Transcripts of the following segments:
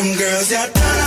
Them girls, yeah,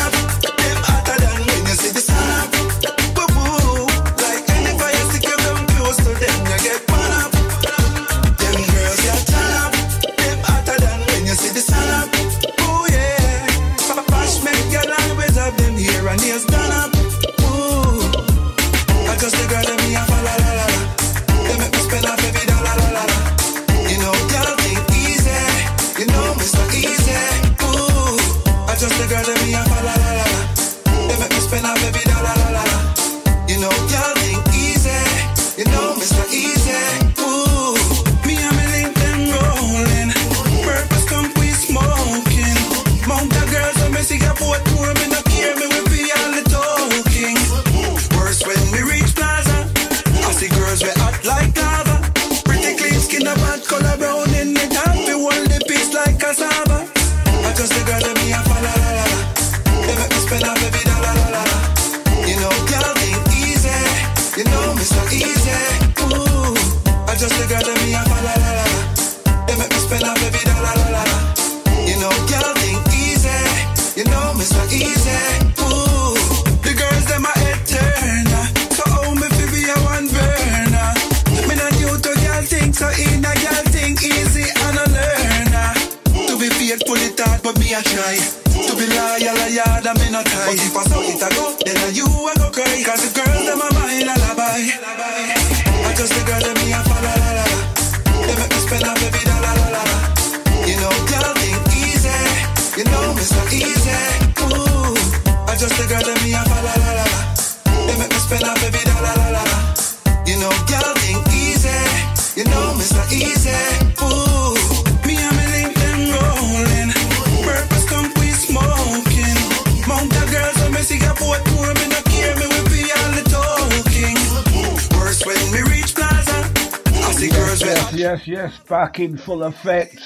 back in full effect.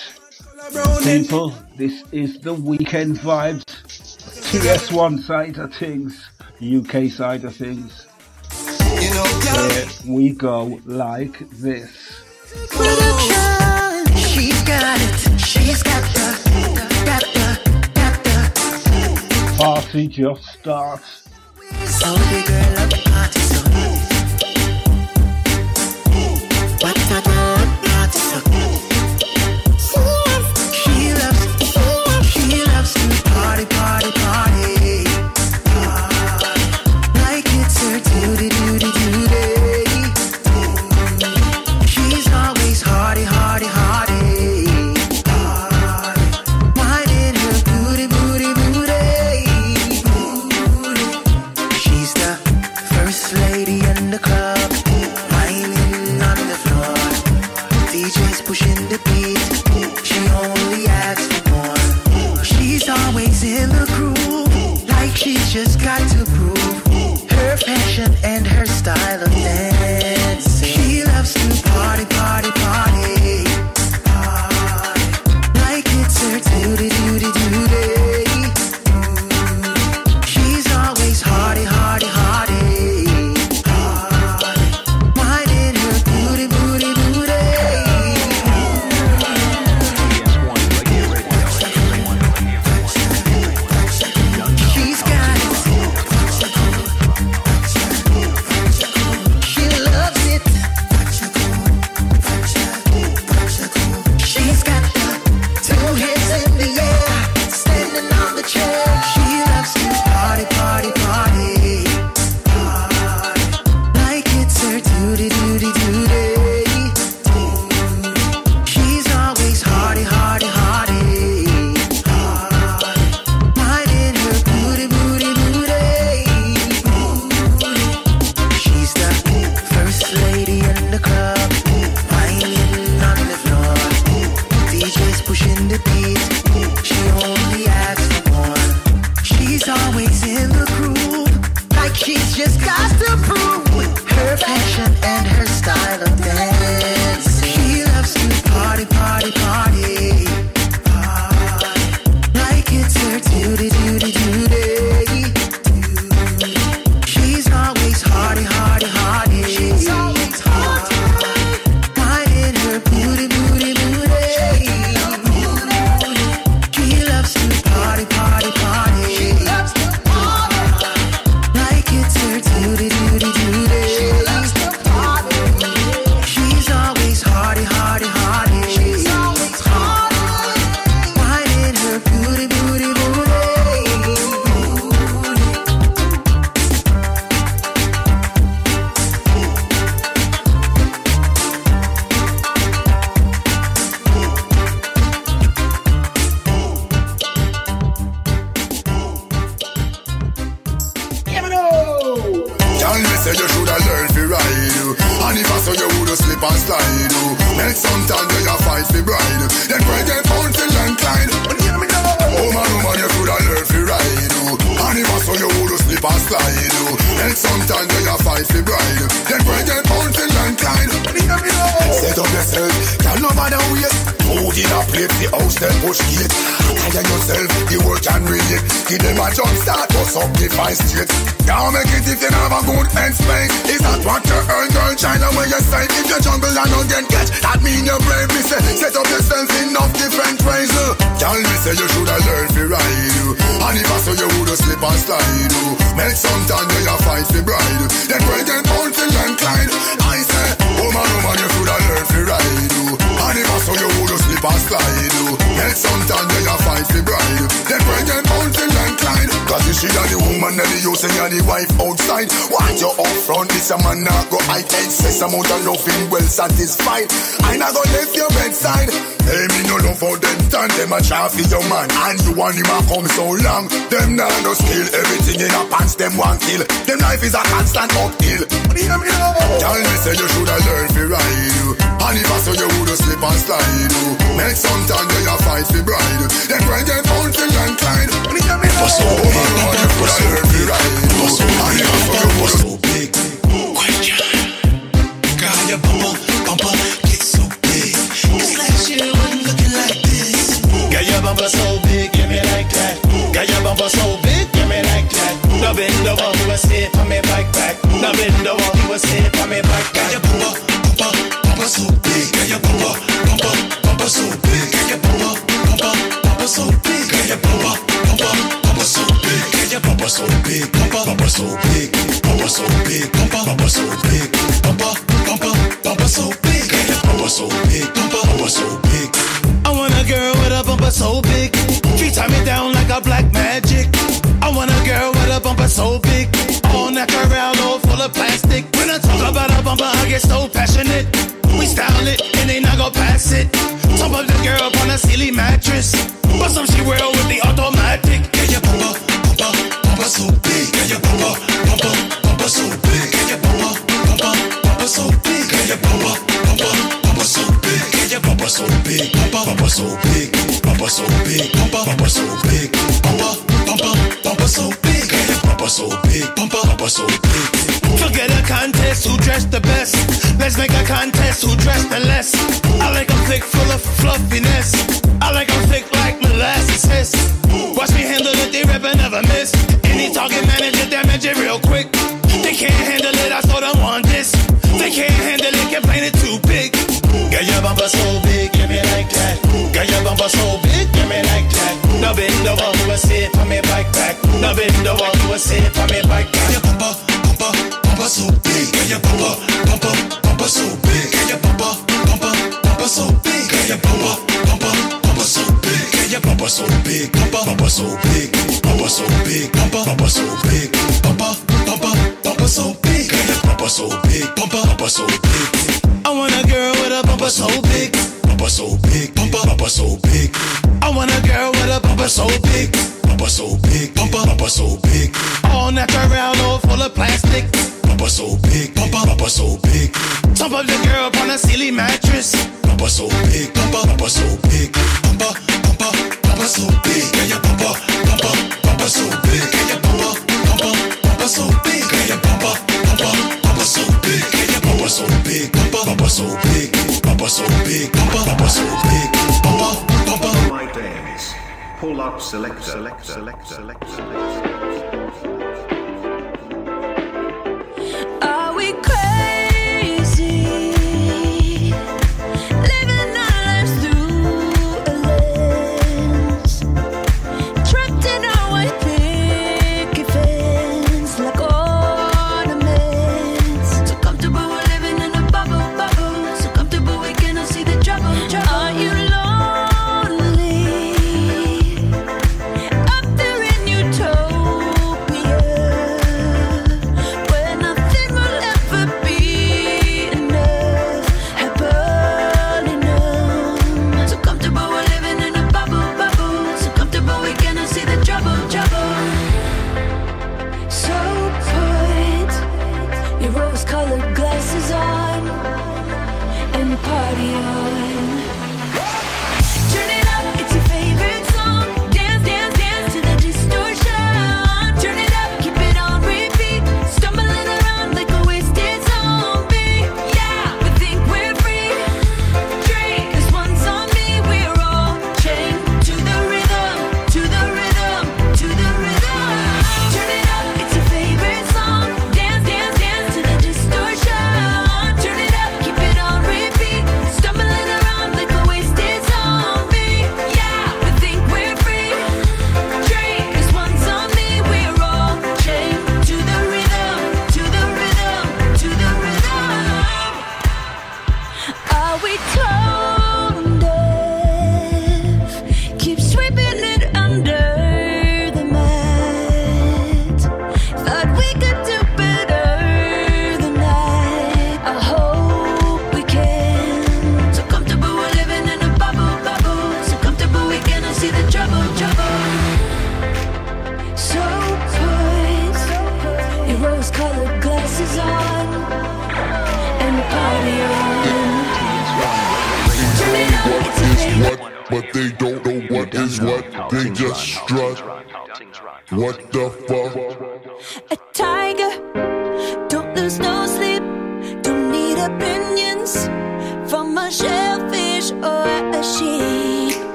People, this is the weekend vibes. TS1 side of things, UK side of things. Here we go like this. Party just starts. Move. do do do do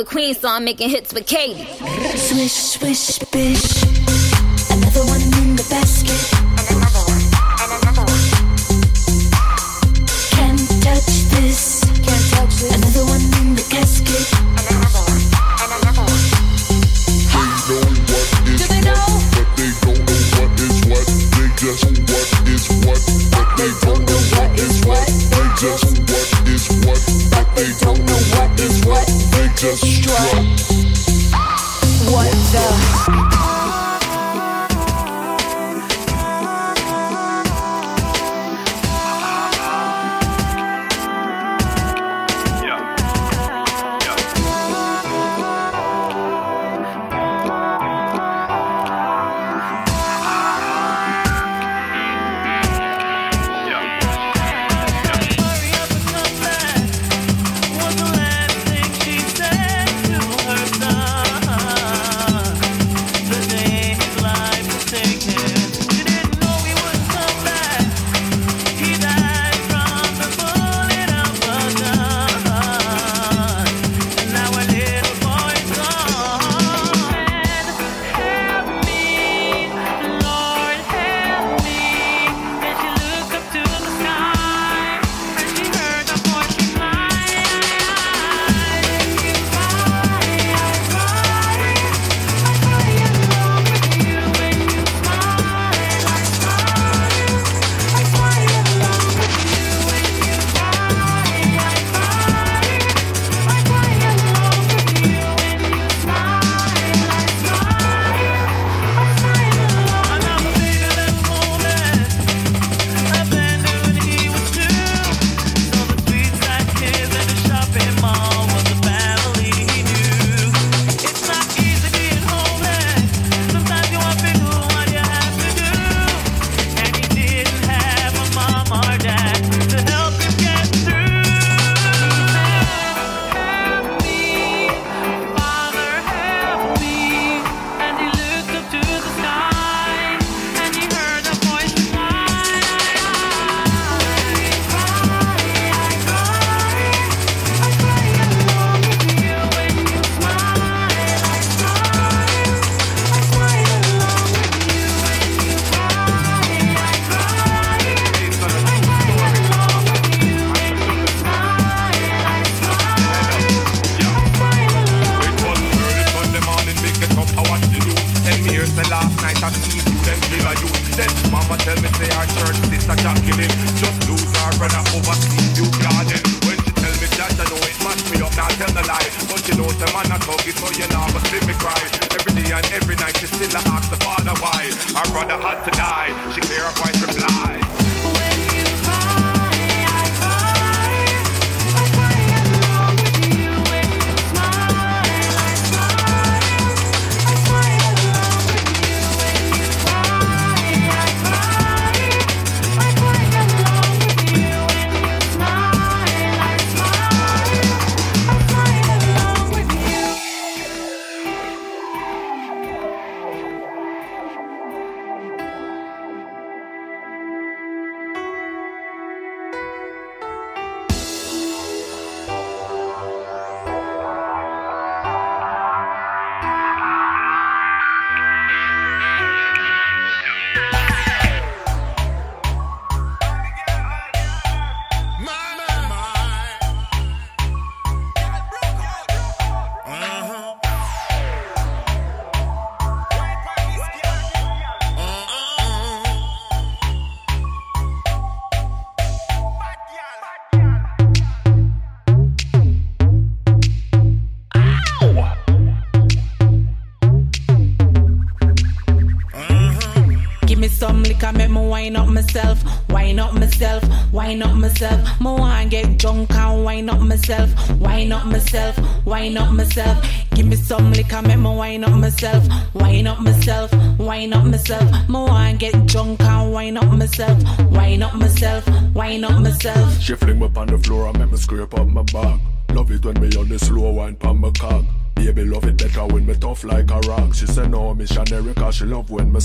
a queen, so I'm making hits with Katie. Swish, swish, bish. On the floor and make me scrape up my back. Love it when me on the slow wine pan my cock. Baby love it better when me tough like a rock. She say no missionary cause she love when me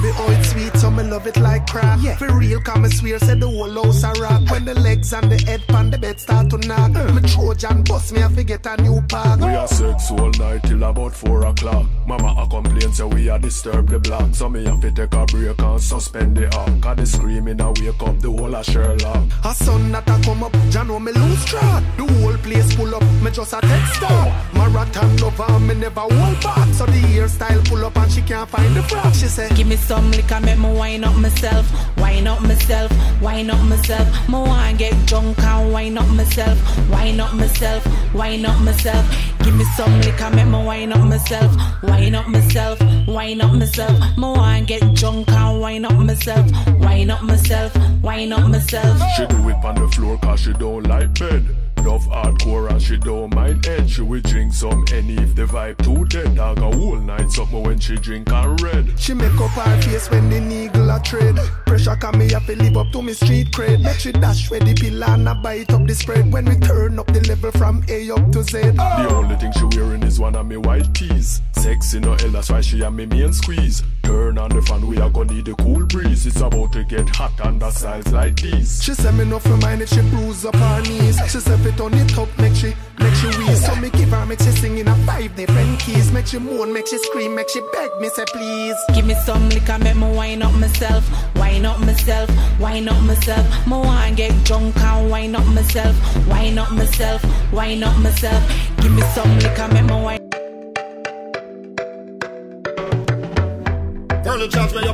slap. Baby, oh, it's sweet, so me love it like crap. Yeah. For real, come me swear, said the whole house a rock. When the legs and the head pan the bed start to knock. Uh. Me Trojan bust me, I forget a new park. We are sex all night till about four o'clock. Mama a complain say we a disturb the block. So me have to take a break and suspend the arm. Cause the screaming I wake up the whole of Sherlock. A sun that a come up, Jah know me lose track. The whole place full up, me just a text her. Mara rat and lover, me never hold back. So the hairstyle pull up and she can't find the frock. She say, Give me some liquor, make me wine up myself, wine up myself, wine up myself. Me want get drunk and wine up myself, wine up myself, wine up myself. Give me some liquor, make me wine up myself, wine up myself, wine up myself. Me want get drunk and wine up myself, wine up myself, wine up myself. She do it on the floor cause she don't like bed. Love hardcore and she don't mind head. She will drink some any if the vibe too dead. Dog a whole night something when she drink and red. She make up her face when the needle a trade. Pressure come me to live up to me street cred. Make she dash where the pillar and a bite up the spread. When we turn up the level from A up to Z. The only thing she wearing is one of me white tees. Sexy no hell, that's why she a me main squeeze. Turn on the fan, we are gonna need a cool breeze. It's about to get hot under styles like these. She say me no for mind if she bruise up her knees. She say fit on it up, make she, make she wheeze. So me give her, make she sing in a five different keys. Make she moan, make she scream, make she beg me say please. Give me some liquor, make me wine up myself, wine up myself, wine up myself. Me want get drunk and wine up myself, wine up myself, wine up myself. Give me some liquor, make me wine.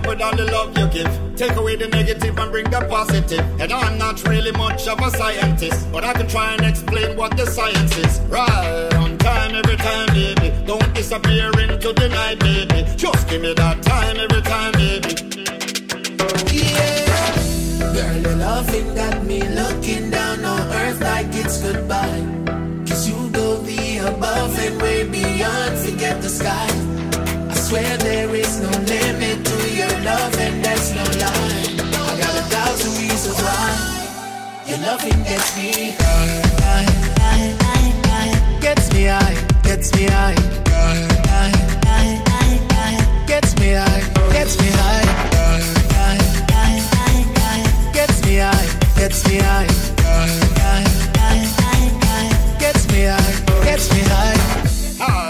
With all the love you give. Take away the negative and bring the positive. And I'm not really much of a scientist, but I can try and explain what the science is. Right on time every time, baby. Don't disappear into the night, baby. Just give me that time every time, baby. Yeah. Girl, your loving got me looking down on earth like it's goodbye. Cause you go the above and way beyond, forget the sky. I swear there is no limit to and there's no lie. I got a thousand reasons why your loving gets me high, high, high. Gets me high, gets me high. Gets me high, gets me high. Gets me high, gets me high. Gets me high, gets me high.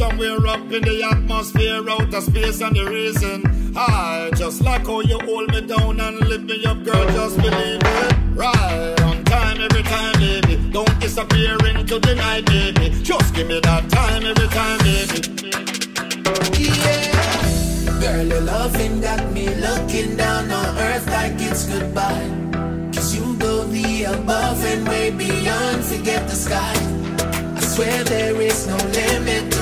Somewhere up in the atmosphere, outer space, and the reason. I just like how you hold me down and lift me up, girl. Just believe it. Right on time every time, baby. Don't disappear into the night, baby. Just give me that time every time, baby. Yeah. Girl, your loving got me looking down on earth like it's goodbye. Cause you go the above and way beyond, forget the sky. I swear there is no limit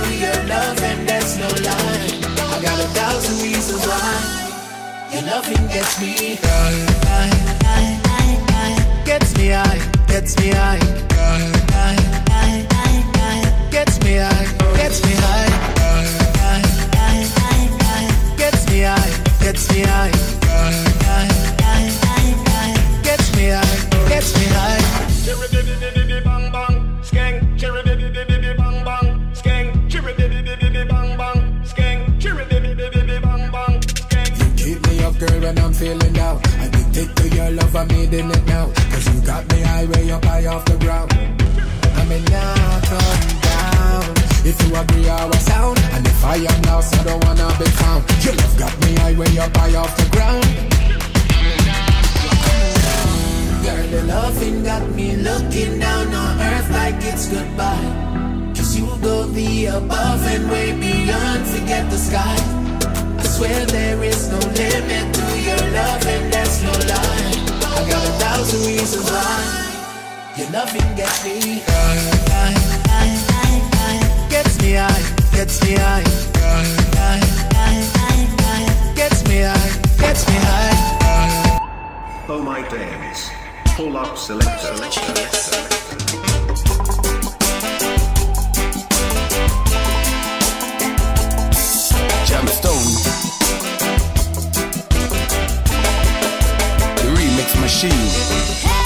love and there's no lie. I got a thousand reasons why your loving gets me high, high, high, high. Gets me high, gets me high, high, high, high. Gets me high, gets me high. Gets me high, gets me high, high, high, high. Gets me high, gets me high. Girl, when I'm feeling down. Addicted to your love, I'm needing it now. Cause you got me high way up high off the ground. I may not come down. If you agree, I will sound. And if I am lost, I don't wanna be found. Your love got me high way up high off the ground. Girl, the loving got me looking down on earth like it's goodbye. Cause you go the above and way beyond, forget the sky. Swear there is no limit to your love and there's no lie. I got a thousand reasons why your loving gets me high, high, high, high. Gets me high, gets me high, high, high, high. Gets me high, gets me high. Oh my days. Pull up selector. Jamstone. X.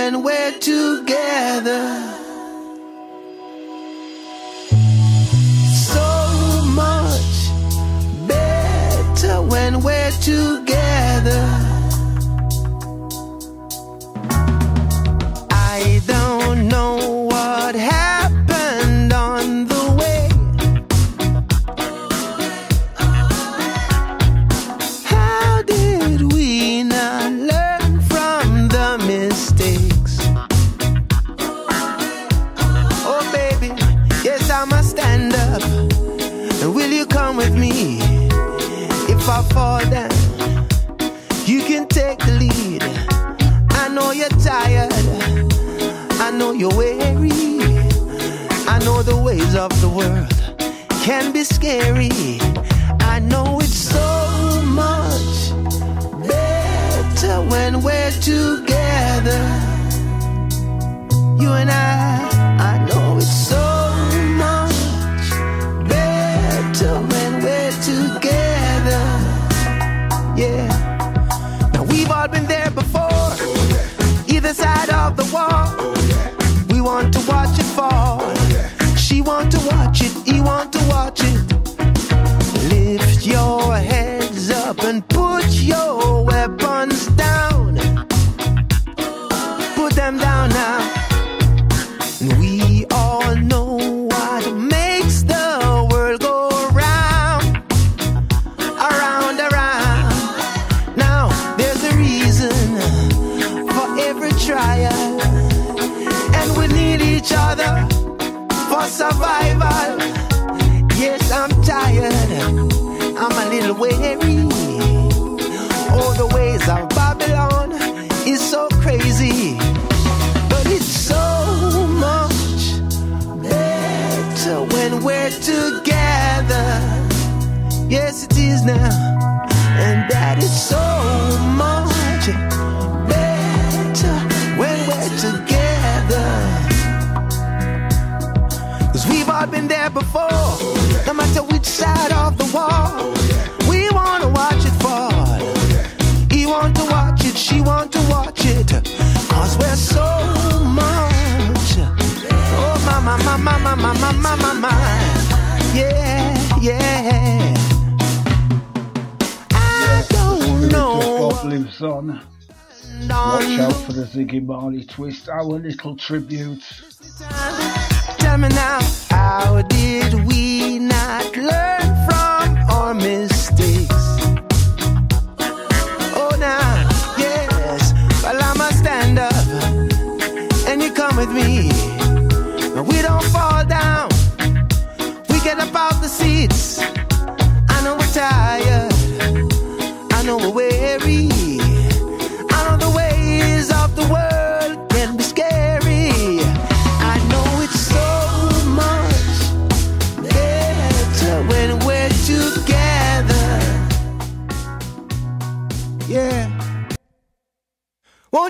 when we're together. So much better when we're together. you're weary. I know the ways of the world can be scary. I know it's so much better when we're together. You and I, I know it's so want to watch it. For the Ziggy Marley twist, our little tribute. Tell me now, how did we not learn from our mistakes? Oh, now, yes, well, I'ma stand up and you come with me.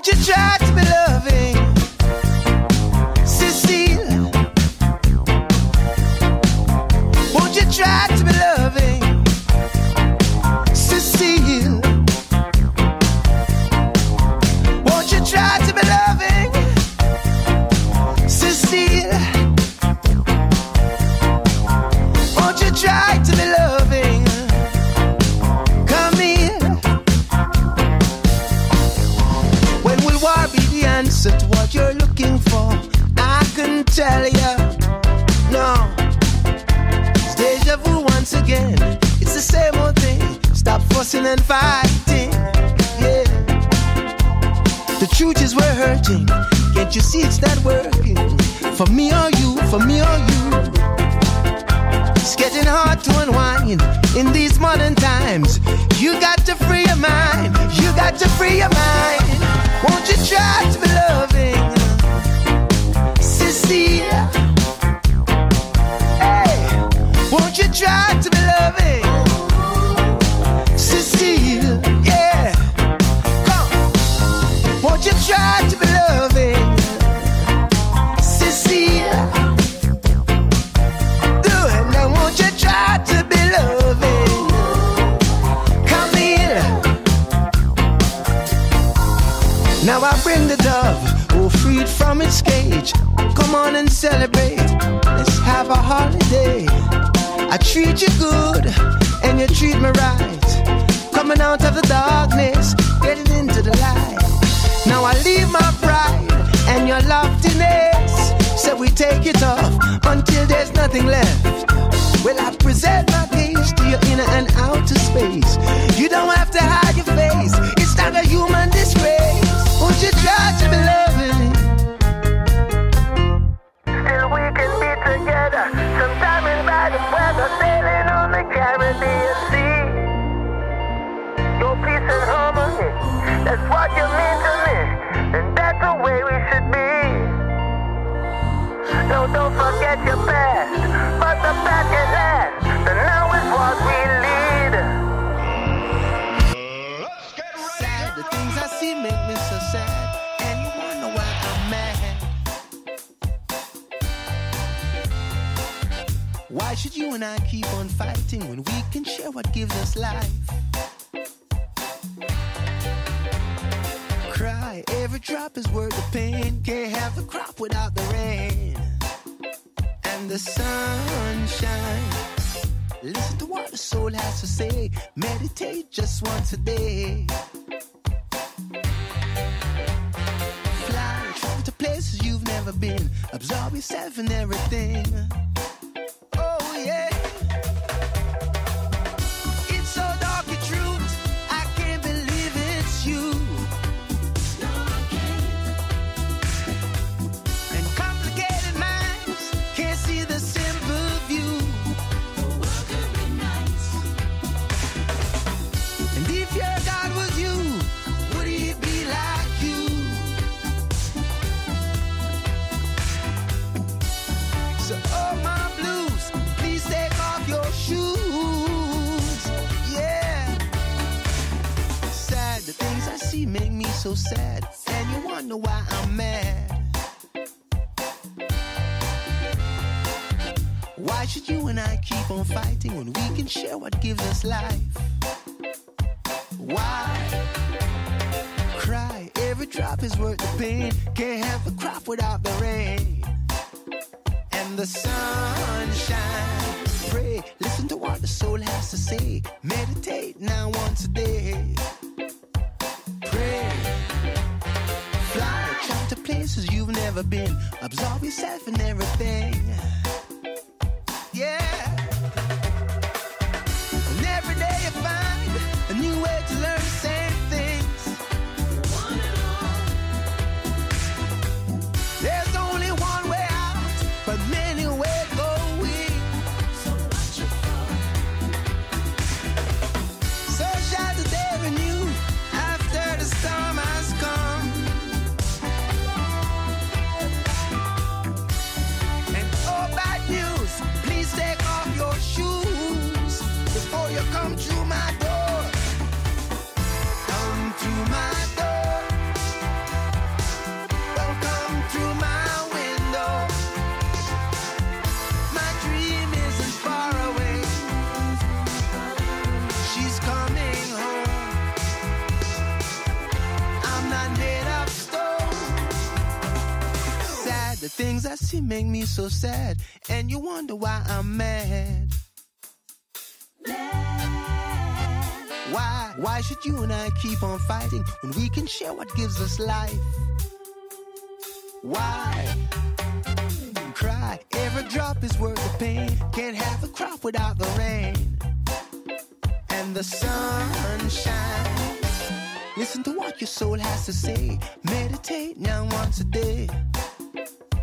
You try to hard to unwind in these modern times. You got to free your mind. You got to free your mind. Won't you try to be loving, Cecilia? Hey, won't you try Now I bring the dove, oh freed from its cage. Come on and celebrate. Let's have a holiday. I treat you good and you treat me right. Coming out of the darkness, getting into the light. Now I leave my pride and your loftiness. So we take it off until there's nothing left. Well, I present my case to your inner and that's what you mean to me. And that's the way we should be. No, don't forget your past, but the past can last. The now is what we lead. Sad, the things I see make me so sad, and you wonder why I'm mad. Why should you and I keep on fighting when we can share what gives us life? Cry, every drop is worth the pain. Can't have the crop without the rain and the sunshine. Listen to what the soul has to say. Meditate just once a day. Fly, travel to places you've never been. Absorb yourself in everything. Oh, yeah. so sad, and you wonder why I'm mad. Why should you and I keep on fighting when we can share what gives us life? Why cry? Every drop is worth the pain. Can't have a crop without the rain and the sunshine. Pray, listen to what the soul has to say. Meditate now once a day. Pray places you've never been. Absorb yourself in everything. Yeah. things I see make me so sad, and you wonder why I'm mad. mad. Why? Why should you and I keep on fighting when we can share what gives us life? Why? Cry. Every drop is worth the pain. Can't have a crop without the rain. And the sun shines. Listen to what your soul has to say. Meditate now once a day.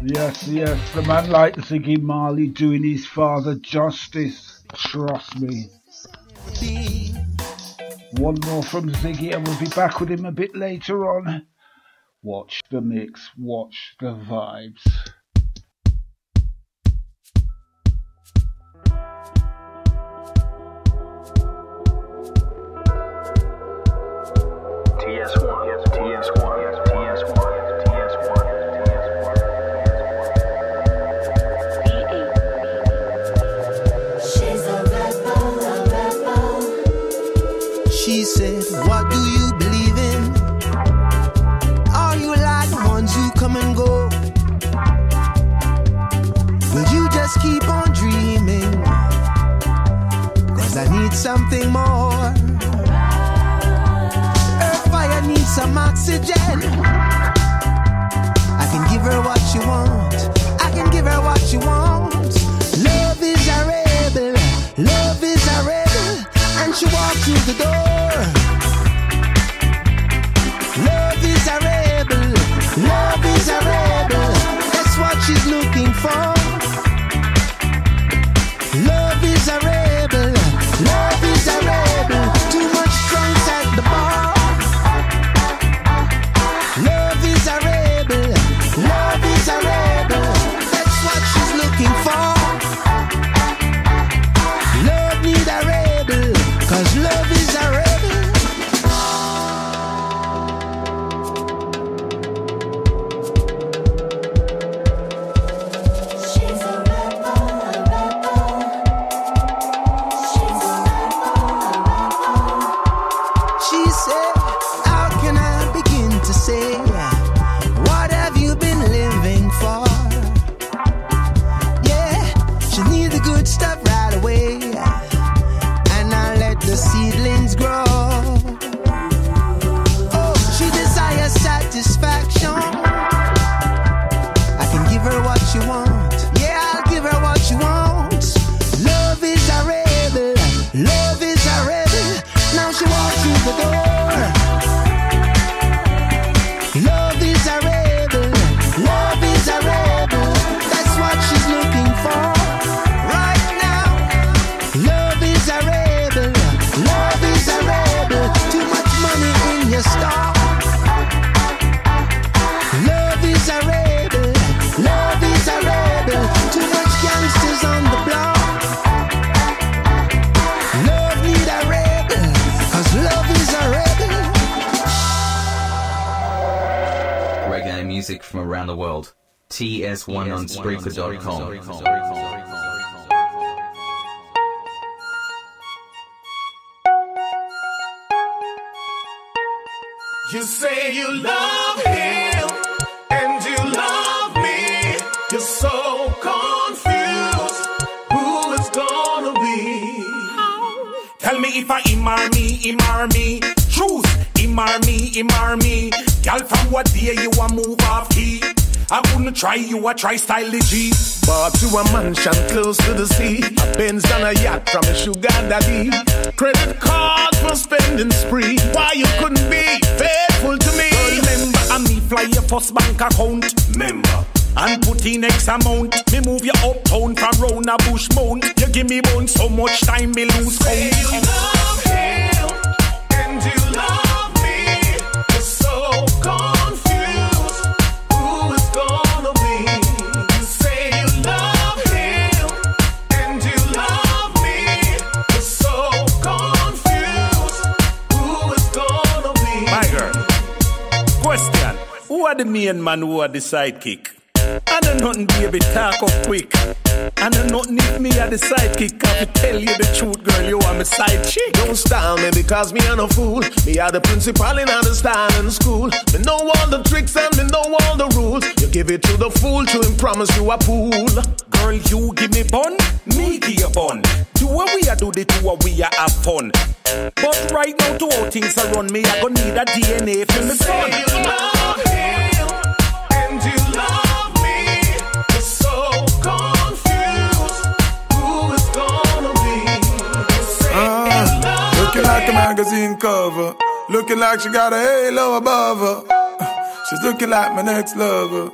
Yes, yes, the man like Ziggy Marley doing his father justice, trust me. One more from Ziggy and we'll be back with him a bit later on. Watch the mix, watch the vibes. Try you, I try style the G. Bought to a mansion close to the sea. A Benz and a yacht from a sugar daddy. Credit cards for spending spree. Why you couldn't be faithful to me? Remember, I me fly your first bank account. Member. And put in X amount. Me move you uptown from round a bush mount. You give me bone so much time me lose count. You love him and you love the main man who are the sidekick? I know nothing, baby, talk up quick. I know nothing if me are the sidekick. I can tell you the truth, girl, you are my side chick. Don't style me because me ain't a fool. Me are the principal in the style in school. Me know all the tricks and me know all the rules. You give it to the fool to him promise you a pool. Girl, you give me bun, me give you bun. Do what we are do the two what we are have fun. But right now, to how things are run, me I gonna need a DNA for me son. You love him and you love like a magazine cover. Looking like she got a halo above her. She's looking like my next lover.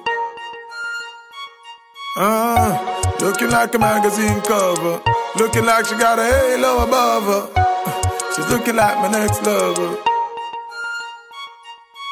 Uh, looking like a magazine cover. Looking like she got a halo above her. She's looking like my next lover.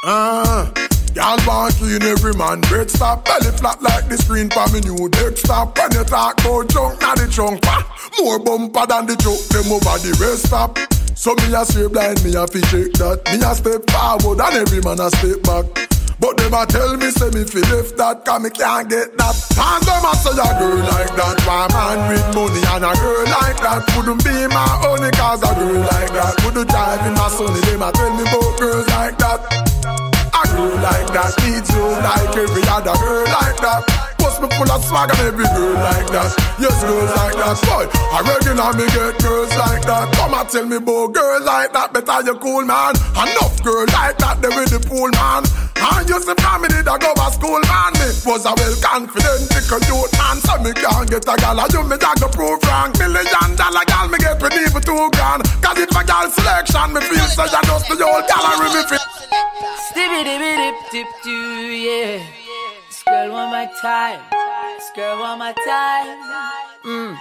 Uh, y'all born clean every man. Bread stop, belly flat like the screen for me new deck stop. When you talk about junk, not the trunk. Ah, more bumper than the joke, them over the rest stop. So me a straight blind, me a fi check that. Me a step forward and every man a step back. But them a tell me say me fi left that Cause me can't get that And them a say a girl like that My man with money and a girl like that Wouldn't be my only cause a girl like that Wouldn't drive in my sonny Them a tell me about girls like that Like that Needs you like every other girl like that me full of swag and every girl like that Yes, girls like that Boy, I reckon I me get girls like that Come and tell me about girls like that Better you cool man Enough girl like that They with the pool man and you see family that go to school, man. Me was a well confident little youth, man. So me can't get a gal, and you me that go prove wrong. Million dollar gal, me get with even two grand. Cause it's a gal selection, me feel so you just the old gallery, me feel. Stibbity dibby dip dip yeah. This girl want my time. This girl want my time. Mm.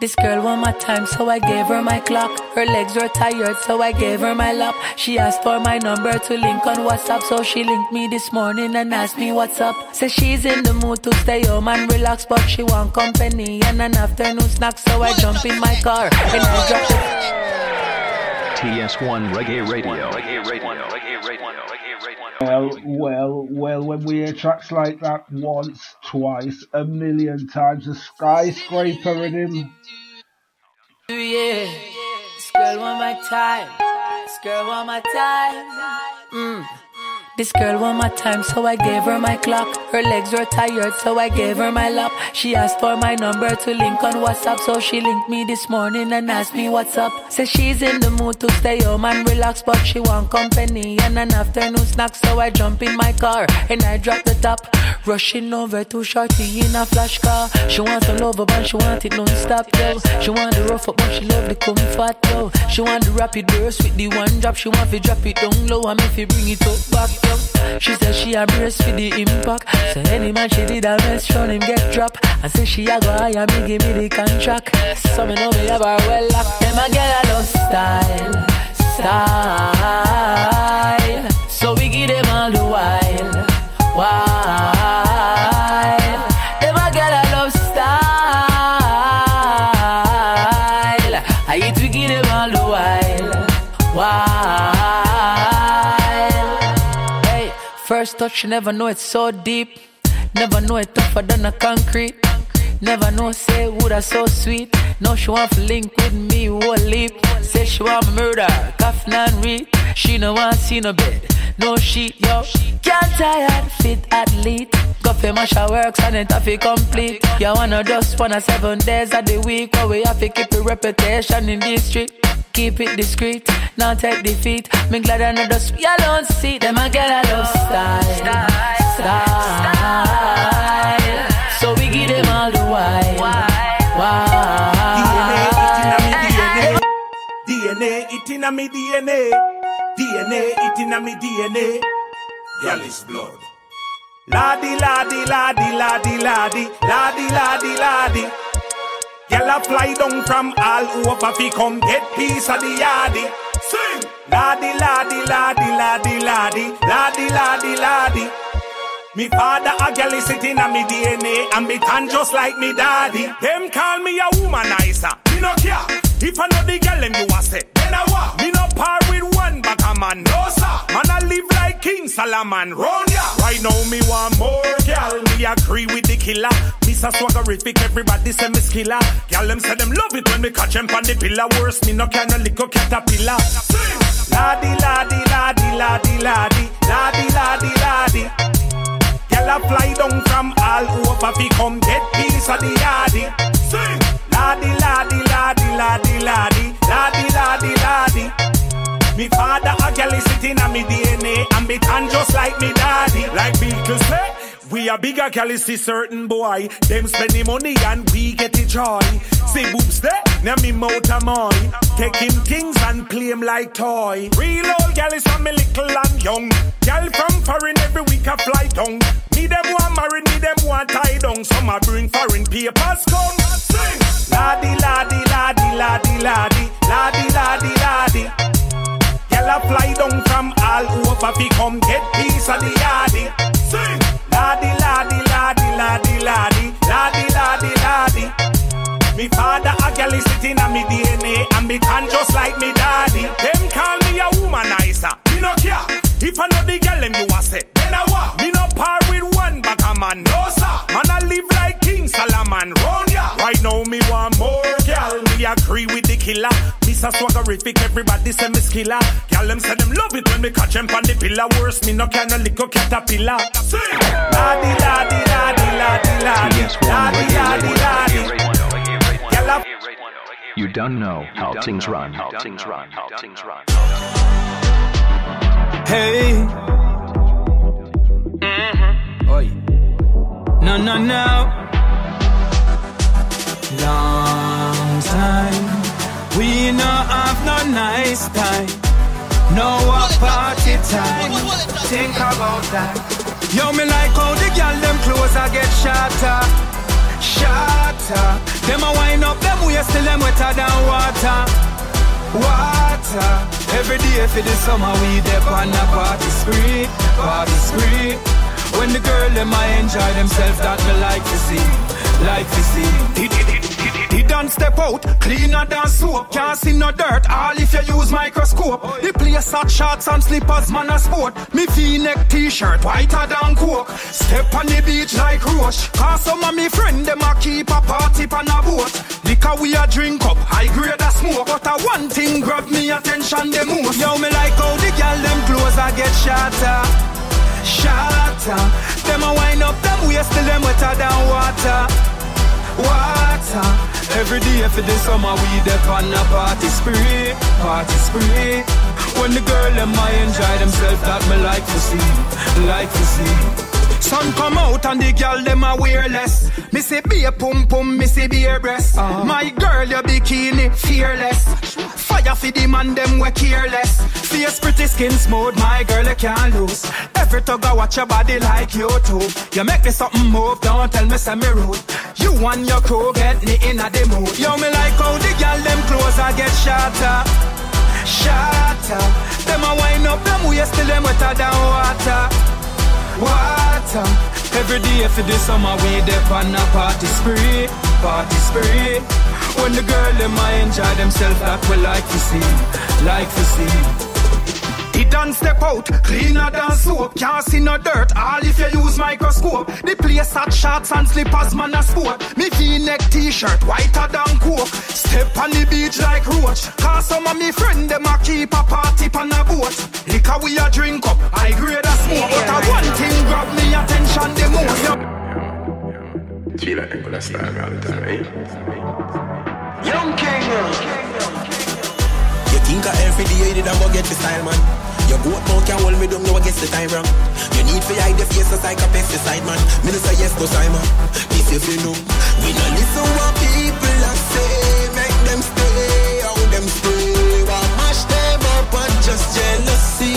This girl want my time, so I gave her my clock. Her legs were tired, so I gave her my lap. She asked for my number to link on WhatsApp, so she linked me this morning and asked me what's up. Says she's in the mood to stay home and relax, but she want company and an afternoon snack, so I jump in my car and I drop it. TS1 Reggae Radio. Reggae Radio. Reggae Radio. Well, well, well, when we hear tracks like that once, twice, a million times, a skyscraper in him. Yeah. This girl want my time. This girl want my time. Mm. This girl want my time, so I gave her my clock. Her legs were tired, so I gave her my lap. She asked for my number to link on WhatsApp, so she linked me this morning and asked me what's up. Says she's in the mood to stay home and relax, but she want company and an afternoon snack, so I jump in my car and I drop the top. Rushing over to Shorty in a flash car. She want some love, but she want it non-stop, yo. She want the rough up, but she love the comfort, yo. She want the rapid burst with the one drop. She want to drop it down low and if you bring it up back. She said she a brace for the impact. So any man she did a mess, show him get drop. I say she a go hire me, give me the contract. So me know me have her well locked. Them a get a love style, style. So we give them all the while, while. First touch, you never know it's so deep. Never know it tougher than a concrete. Never know, say, would I so sweet. No, she want to link with me, whole leap. Say she want murder, coffin and read. She no want see no bed, no sheet, yo. Can't tired, fit athlete. Coffee masha works and it have to complete. You wanna just wanna seven days of the week, but we have to keep a reputation in this street. Keep it discreet, not take defeat. Me glad I know just we alone see them a get a love style, style. style. So we give them all the why, why. DNA, it in a me DNA. DNA, it in a me DNA. Girl is blood. Laddy, laddy, laddy, laddy, laddy, laddy, laddy, laddy. Girl a fly down from all over fi come get piece of the yardie. Sing. Laddy, laddy, laddy, laddy, laddy, laddy, laddy, laddy. Me father a girl is sitting on me DNA and me tan just like me daddy. Them call me a womanizer. Me no care. If I know the girl them you a say, then I what? Me no par with one back a man. No sir. Man I live King Solomon. Round ya. Right now me want more girl. Me agree with the killer. So swaggerific. Everybody say me skiller. Girl them say them love it when me catch them on the pillar. Worse me no can a little caterpillar. Sing. Laddy, laddy, laddy, laddy, laddy, laddy, laddy, laddy. Girl a fly down from all over fi come get piece of the yardie. Sing. Laddy, laddy, laddy, laddy, laddy, laddy, laddy, laddy. Me father a girl is sitting on me DNA and me tan just like me daddy. Like Beatles say, we a bigger girl is the certain boy. Them spend the money and we get the joy. See boobs there, now me mouth a moy. Take things and play him like toy. Real old girl is from me little and young. Girl from foreign every week a fly down. Me them want marry, me them want tie down. Some a bring foreign papers come. Sing. Laddy, laddy, laddy, laddy, laddy, laddy, laddy, laddy. Girl a fly down from all over fi come get piece of the yardie. Sing. Laddy, laddy, laddy, laddy, laddy, laddy, laddy, laddy. Me father a girl is sitting on me DNA and me tan just like me daddy. Them call me a womanizer. Me no care. If I know the girl them you a say, then I what? Me no par with one back a man. No sir. Man I live like King Solomon. Round ya. Right now me want more girl. Me agree with the killer. Me so swaggerific. Everybody say me skiller. Girl them say them love it when me catch them on the pillar. Worse me no can a little caterpillar. Sing. Laddy, laddy, laddy, laddy, laddy, laddy, laddy, laddy. Girl You don't know how things run. How things run. How things run. Hey. Mm-hmm. Oi. No, no, no. Long time. We no have no nice time. No a party time. Think about that. Yo, me like how the girl them clothes a get shorter. Shorter. Them a wind up them waist till them wetter than water. Water. Every day for the summer we dip on a party spree, party spree. When the girl them a enjoy themselves, that me like to see, like to see. He, done step out, cleaner than soap. Can't see no dirt, all if you use microscope. The place hot shorts and slippers, man a sport. Me V-neck t-shirt, whiter than coke. Step on the beach like roach. Cause some of me friend them a keep a party on a boat. Liquor we a drink up, high grade a smoke. But a one thing grab me attention the most. Yo, me like how the girl them clothes a get shorter. Shorter. Them a wind up them waist till them wetter than water. Water. Uh? Every day for the summer we dip on a party spree, party spree. When the girl them a enjoy themselves, that me like to see, like to see. Sun come out and the girl them a wear less. Me say be a pum pum, me say be a breast. Ah. My girl your bikini fearless. Fire for the man them we careless. Face pretty skin smooth, my girl you can't lose. Every tug I watch your body like YouTube. You make me something move, don't tell me say me rude. You and your crew get me in a the mood. Yo me like how the girl them clothes I get shorter. Shorter. Them a wind up them waist till them wetter than water water. Every day for the summer we dip on a party spree, party spree. When the girl them a enjoy themselves, that we like to see, like to see. He done step out, cleaner than soap. Can't see no dirt, all if you microscope. The place hot shorts and slippers, man a sport. Me V-neck t-shirt, whiter than coke. Step on the beach like roach. Cause some of me friend them a keep a party on a boat. Liquor we a drink up, I grade a smoke. But a one thing grab me attention the most. Feel like I'm gonna style all the time, eh? Young King. Think of every day you did a go get the style, man. Your goat mouth can hold me down, now I guess the time wrong. You need to hide the face like a pesticide, man. Say yes, no Simon. This if you know. We no listen what people are say. Make them stay, how them stay. Why mash them up and just jealousy.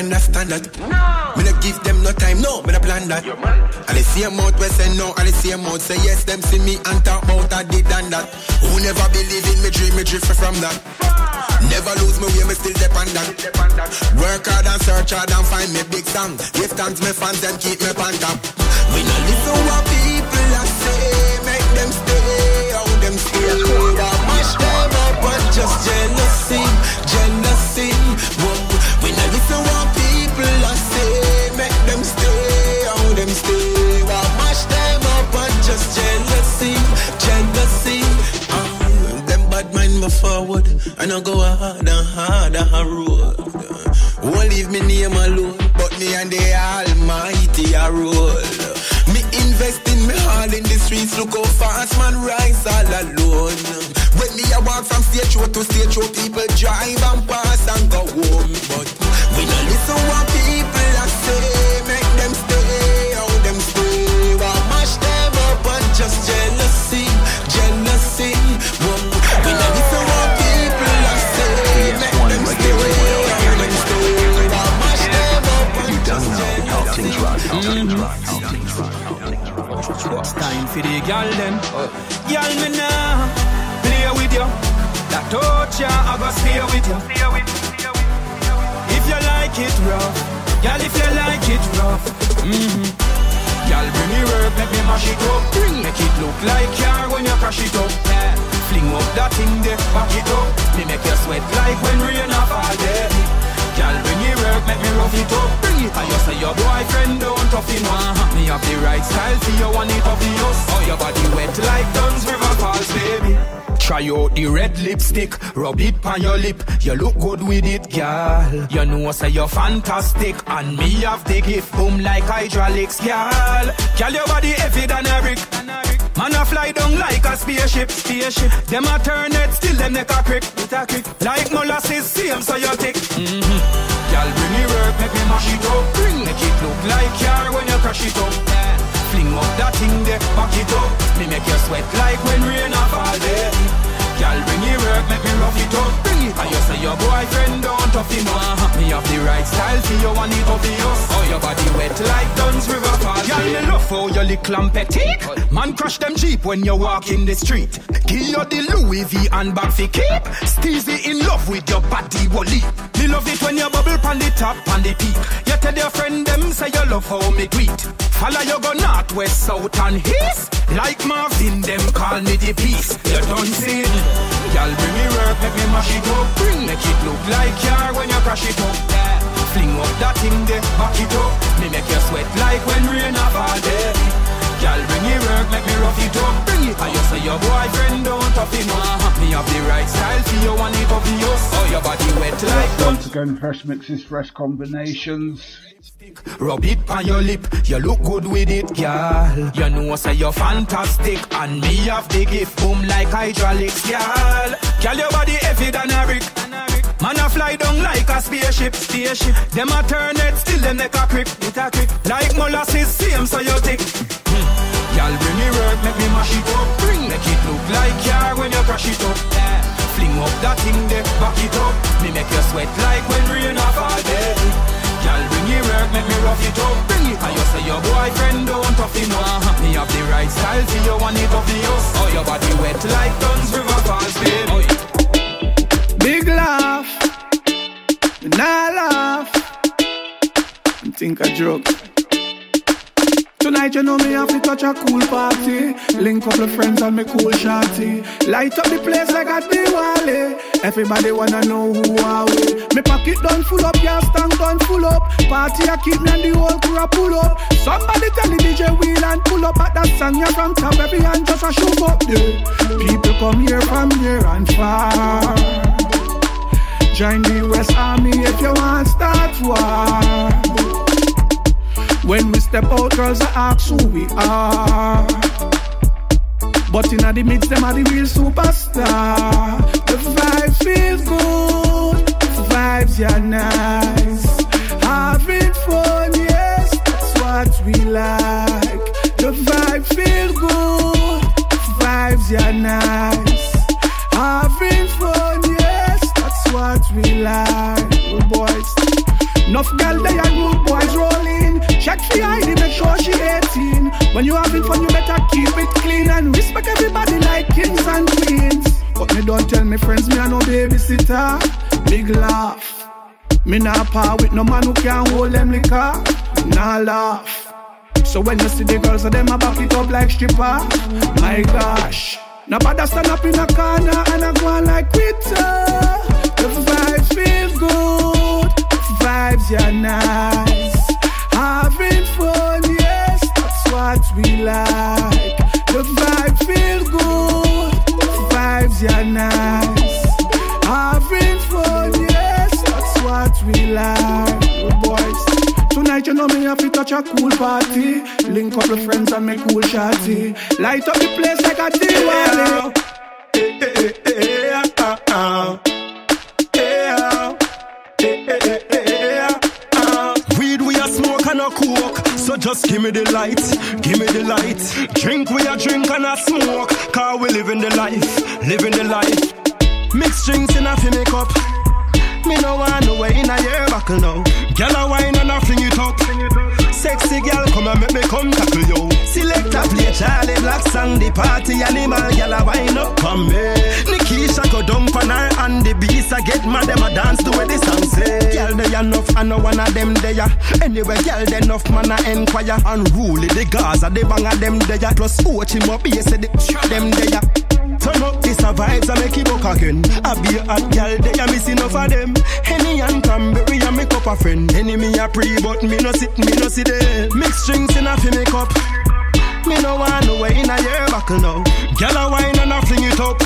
Can't understand that. Me no give them no time, no, me no plan that. And the same mouth we say no, and the same mouth say yes. Them see me and talk about I did and that. Who never believe in me dream, me drift from that. Never lose me way, me still depend on. Work hard and search hard and find me big song. Give thanks me fans, them keep me on top. We no listen what people are say, make them stay, how them stay. I mash them up and just jealousy, jealousy. Me forward, and I go hard and hard on a road. Won't leave me name alone, but me and the Almighty a roll. Me invest in me all in the streets, look how fast man rise all alone. When me a walk from stage show to stage show, people drive and pass for the gal them. Gal me now play with you. That touch ya, I go stay with you. If you like it rough, gal, if you like it rough, mm-hmm. Gal, bring me work, make me mash it up. Make it look like car when you crash it up. Yeah. Fling up that thing there, back it up. Me make you sweat like when rain a fall there. Gal, bring me work, make me rough it up. Bring it. And you say your boyfriend don't tough him uh-huh. Me have the right style for you, want it obvious. Oh, your body wet like Dunn's River Falls, baby. Try out the red lipstick, rub it on your lip. You look good with it, girl. You know, say you're fantastic, and me have the gift, boom like hydraulics, girl. Girl, your body heavy than a brick. Man a fly down like a spaceship, spaceship. Them a turn it, still them neck a crick, it a crick. Like molasses, same so you tick. Mm-hmm. Girl, bring me work, make me mash it up. Bring make it look like car when you crash it up. Fling up that thing there, back it up. Me make you sweat like when rain a fall there. Girl, bring your work, make me rough it up. Bring it. And you say your boyfriend don't tough him uh, up. Me have the right style for you, want it obvious. Oh, your body wet like Dunn's River Falls. Girl, me love how you little and petite. Man crush them cheap when you walk in the street. Give you the Louis V and bag fi keep. Steezy in love with your body, Wally. Me love it when you bubble pan the top and the peak. You tell your friend them say you love how me greet. Follow you go north, west, south and east. Like Marvin, them call me the beast. You don't see it. Y'all bring me work, make me mash it up. Bring make it look like car when you crash it up. yeah. Fling up that thing there, back it up. Me make you sweat like when rain a fall there. Y'all bring your work, make me rough it up. Bring it. I you say your boyfriend don't tough him up. Me have the right style for you, want it obvious. Oh, your body wet like Once again, fresh mixes, fresh combinations. Rub it on your lip, you look good with it, girl. You know, say you're fantastic, and me have the gift, boom like hydraulics, girl. Girl, your body heavy than a brick. Man a fly down like a spaceship, spaceship. Them a turn it, still them neck a crick, it a crick. Like molasses, same so you thing there, back it up. Me make you sweat like when rain a fall there. Girl, bring your work, make me rough it up. Bring it. And you say your boyfriend don't tough him up. Uh-huh. Me have the right style for you, want it obvious. Oh, your body wet like Dunn's River Falls, baby. Oh, Big laugh, me nah laugh. And think I joke. Tonight you know me have to touch a cool party. Link up of friends and me cool shorty. Light up the place like a Diwali. Everybody wanna know who are we. Me pocket done full up, gas tank done full up. Party I keep me and the whole crew pull up. Somebody tell the DJ wheel and pull up At that song you from top. Every hand just a shoot up there People come here from near and far. Join the West Army if you want start war. When we step out, girls I ask who we are. But in the midst, them are the real superstar. The vibes feel good, the vibes yeah nice. Having fun, yes, that's what we like. The vibe feel good, the vibes yeah nice. Having fun, yes, that's what we like. Good boys. Enough girl they and good boys rolling. Check the ID, make sure she 18. When you having fun, you better keep it clean and respect everybody like kings and queens. But me don't tell me friends, me a no babysitter. Big laugh. Me nah par with no man who can hold them liquor. Nah laugh. So when you see the girls, them a back it up like stripper. My gosh. Nobody stand up in a corner and I go on like quitter. The vibes feel good, vibes yeah nice. What we like. The vibe feel good, vibes yeah nice. Having fun, yes, that's what we like. Good boys. Tonight you know me have to touch a cool party. Link up with friends and make cool shawty. Light up the place like a Diwali. Weed eh, eh, eh, ah, ah, ah. Coke, so just give me the light, give me the light. Drink we a drink and a smoke, car we living the life, living the life. Mix drinks in a make up. Me no want no way in a year buckle now. Girl a wine and a fling it up. Sexy girl come and make me come tackle you. Select a play Charly Black song, the party animal. Girl a wine up on me. Nikisha go down for her and the beast I get mad them a dance to where the song say. Eh. Girl they enough, I know one of them there. Anyway, girl they enough man a enquire. Unruly the Gaza, the bang of them there. Plus watch him up, yes, the them there. Turn up this a vibes I make it buck again. I be a hot girl, they a miss enough of them. Henny and cranberry I make up a friend. Me a pre, but me no sit, me no sit there. Mix drinks in a fi make up. Me no want no way in a year buckle now. Girl a wine and a fling it up.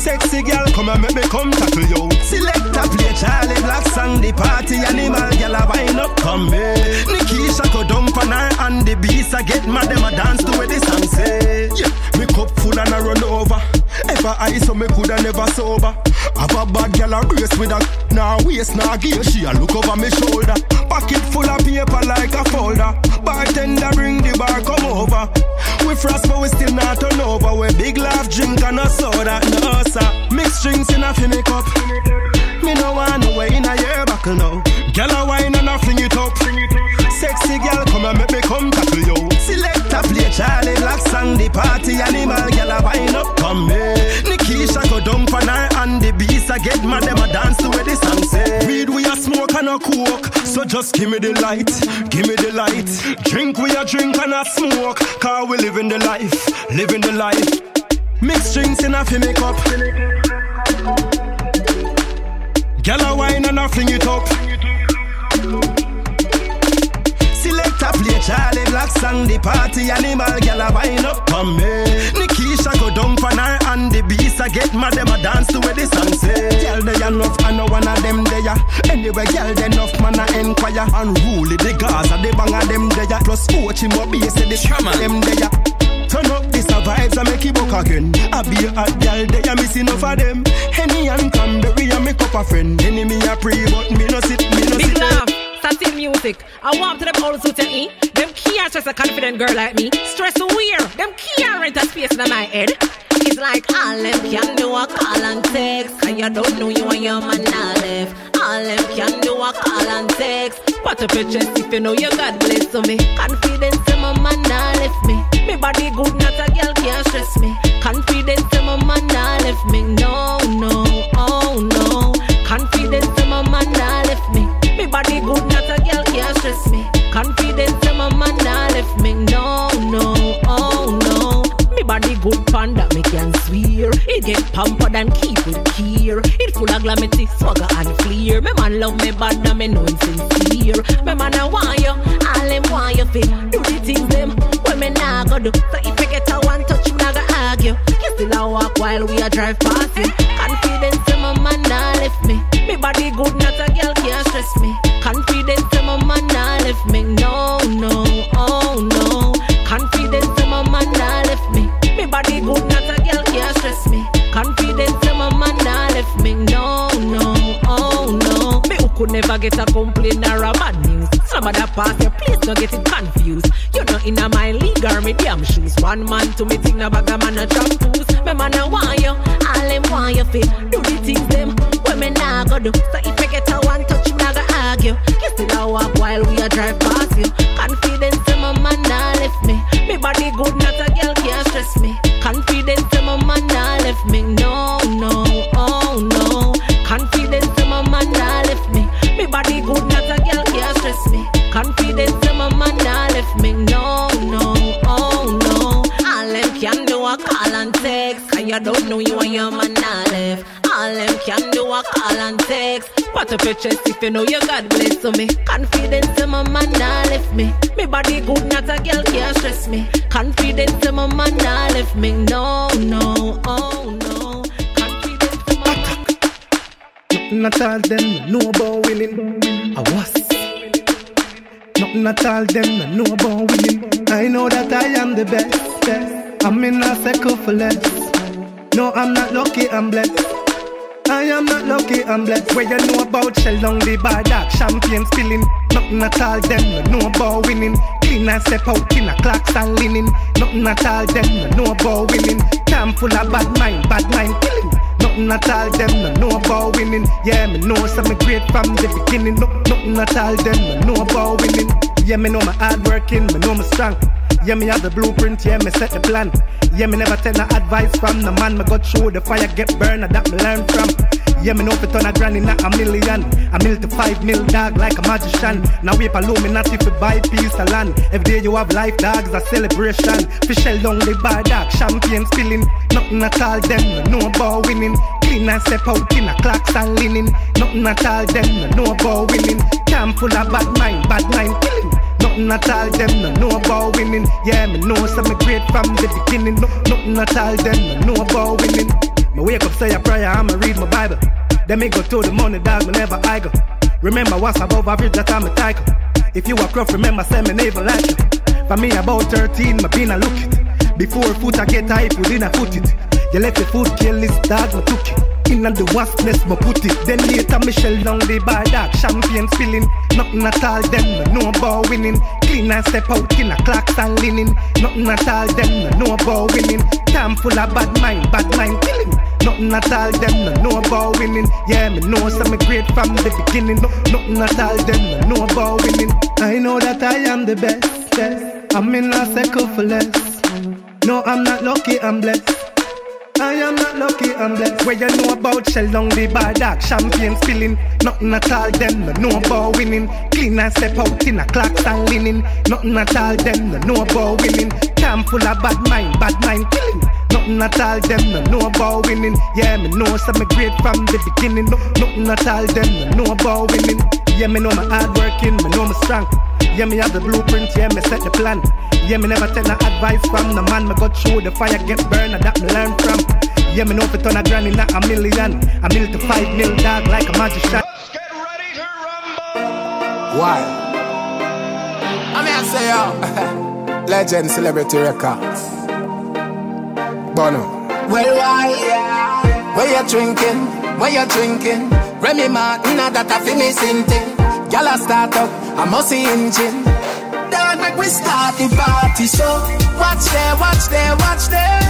Sexy girl come and make me come tackle you. Select a play Charly Black song, the party animal. Girl a wine up, come here. Nikisha go down for her and the beast I get mad them a dance to where the song say. Yeah, me cup full and I run over. Ever I so me coulda never sober. Have a bad girl a race with a nah waist nah gear. She a look over me shoulder. Pocket full of paper like a folder. Bartender bring the bar come over. We frost but we still not turn over. We big laugh drink and a soda. No sir. Mix drinks in a fi make up. Me no want no way in a year buckle now. Girl a wine and a fling it up. Sexy girl come and make me come tackle you. Select a play Charly Black song, the party animal. Girl a wine up, come here. Nikisha go down for her and the beast I get mad them a dance to where the song say. Weed we a smoke and a coke, so just give me the light, give me the light. Drink we a drink and a smoke, car we living the life, living the life. Mix drinks in a make up. Girl a wine and a fling it up. Charly Black the party animal. Girl a wine up, come me. Nikisha go down for her and the beast I get mad them a dance to where the song say. Girl they enough, I know one of them there. Anyway, girl they enough man a enquire. Unruly the Gaza, the bang of them there. Plus coach him up, base the them there. Turn up this a vibes I make it buck again. I be a hot girl, they a missing enough of them. Henny and cranberry I make up a friend. Henny me a pre, but me no sit, me no Big sit. laugh, satin music. I want to them all suit and eat. Them can't trust a confident girl like me. Stress weird. Them can't rent a space in my head. It's like all them can do a call and text. Cause you don't know you and your man not left. All them can do a call and text. Up your chest if you know you got blessed to me. Confidence in my man not left me. Me body good, not a girl can't stress me. Confidence in my man not left me. No, no, oh no. Confidence in my man not left me. Me body good, not a girl can't stress me. Confidence in my man not left me. No, no, oh no. Me body good panda, me can swear. It get pampered and keep it clear. It full of glamity, swagger and flair. Me man love me bad, and me know him sincere. Me man I want you, all them want you fit. Do the things them when me nah go do. So if you get a one touch, you nah go argue. You still a walk while we a drive past you. Confidence in my man nah left me. Me body get a complaint or a bad news. Somebody pass your place, no get it confused. You know in a my league or me damn shoes. One man to me think no bag a man a shampoos. Me man a want you, all them want you fit. Do the things them women I go do. So if I get a one touch, me nah go argue. You still a walk while we a drive past. You don't know you and your man nah left. All them can do a call and text. Pat up your chest if you know you God bless me. Confidence in my man nah left me. Me body good, not a girl can't stress me. Confidence in my man nah left me. No, no, oh no. Nothing at all them know about winning. I was. Nothing at all them know about winning. I know that I am the best. best. I'm in a circle for less. No, I'm not lucky, I'm blessed. I am not lucky, I'm blessed. Where you know about shell down the bar, dark champagne spilling. Nothing at all them know about winning. Clean and step out in a clocks and linen. Nothing at all them know about winning. Time full of bad mind, bad mind killing. Nothing at all them no know about winning. Yeah, me know some me great from the beginning. No, nothing at all them no know about winning. Yeah, me know my hard working, me know me strong. Yeah, me have the blueprint, yeah, me set the plan. Yeah, me never tell no advice from the man. Me got through the fire, get burned, that me learn from. Yeah, me know if it turn a granny, not a million. A mil to five mil dog like a magician. Now we Illuminati fi buy piece of land. Every day you have life dogs, a celebration. Fi shell down the bar dog, champagne spilling. Nothing at all them no about winning. Clean and step out in a clocks and linen. Nothing at all them no about winning. Camp full of bad mind, bad mind killing. Nothing at all them no know about winning. Yeah, me know some me great from the beginning. No, nothing at all them no know about winning. Me wake up, say a prayer, I'ma read my Bible. Then me go to the money, dog, me never I go. Remember what's above average, that I'm a title. If you a rough, remember say me never like you. For me about 13, me been a look it. Before foot I get hype, within a foot it. You let the food kill this dog, me took it. In the waspness, me put it. Then later me shell down the bar, dog, champagne spilling. Nothing at all, them me know about winning. Clean and step out in a clocks and linen. Nothing at all, them me know about winning. Time full of bad mind, bad mind killing. Nothing at all, them no know about winning. Yeah, me know some me great from the beginning. No, nothing at all, them no know about winning. I know that I am the best. best. I'm in a circle for less. No, I'm not lucky, I'm blessed. I am not lucky, I'm blessed. Where you know about shell down the bar, dog, champagne spilling. Nothing at all, them no know about winning. Clean and step out in a clock and linen. Nothing at all, them no know about winning. Camp full of bad mind, bad mind killing. Nothing at all, them no know about winning. Yeah, me know some me great from the beginning. No, nothing at all, them no know about winning. Yeah, me know my hard working, me know me strong. Yeah, me have the blueprint, yeah, me set the plan. Yeah, me never tell no advice from the man. Me got through the fire, get burned, and that me learn from. Yeah, me know if it turn a granny, not a million. A mil to five mil dog like a magician. Let's get ready to rumble. Why? I mean, I say, yo, legend celebrity records. Bono. Well, why? Where you drinking? Where you drinking? Remy Martin, that a fi me thing. Gyal a start up, I must see engine. Dog make we start the party so Watch there, watch there, watch there.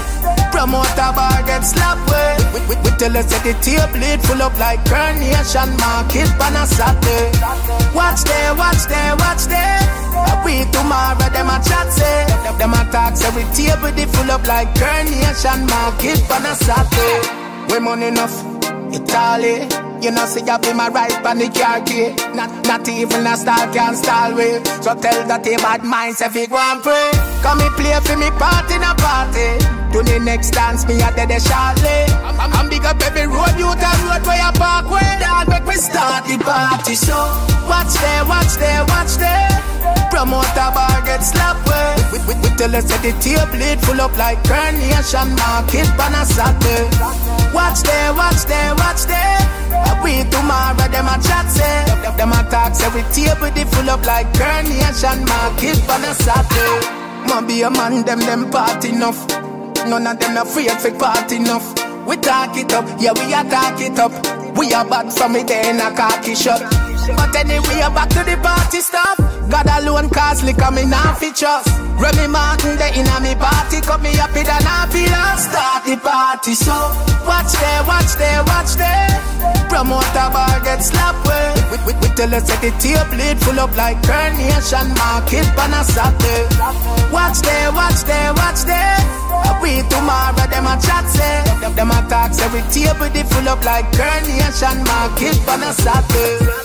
Promoter bar get slapped way we, we, we tell us that the table it full up like Coronation Market on a Saturday. Watch there, watch there, watch there. Week tomorrow them a chat say. Them a talk say we table it full up like Coronation Market on a Saturday. We money enough, Italy you know, see, I be my right the car key. Not, not even a star can stall with. So tell that he bad minds if he go and pray. Come me play for me party na party. To the next dance, me a dead shortly. I'm, big up every road, you the road where you park where. Dog, make we start the party. So watch there, watch there, watch there. Promoter bar get slapped way. We, we, we tell us that the table it full up like Coronation Market on a Saturday. Watch there, watch there, watch there. Week tomorrow them a chat say Them, a talk say we table the full up like Coronation Market on a Saturday. Ma be a man, them them party enough. None of them afraid for party enough. We talk it up, yeah we a talk it up. We are bad from it in a cocky shop. But anyway, back to the party stuff. God alone cause liquor me now fi trust. Remy Martin they inna me party, cut me happy than I feel. Start the party so watch there, watch there, watch there. Promoter bar get slapped with. We, we tell us that the table it full up like Coronation Market on a Saturday. Watch there, watch there, watch there. We tomorrow them a chat say Them, them a talk say we table they full up like Coronation Market on a Saturday.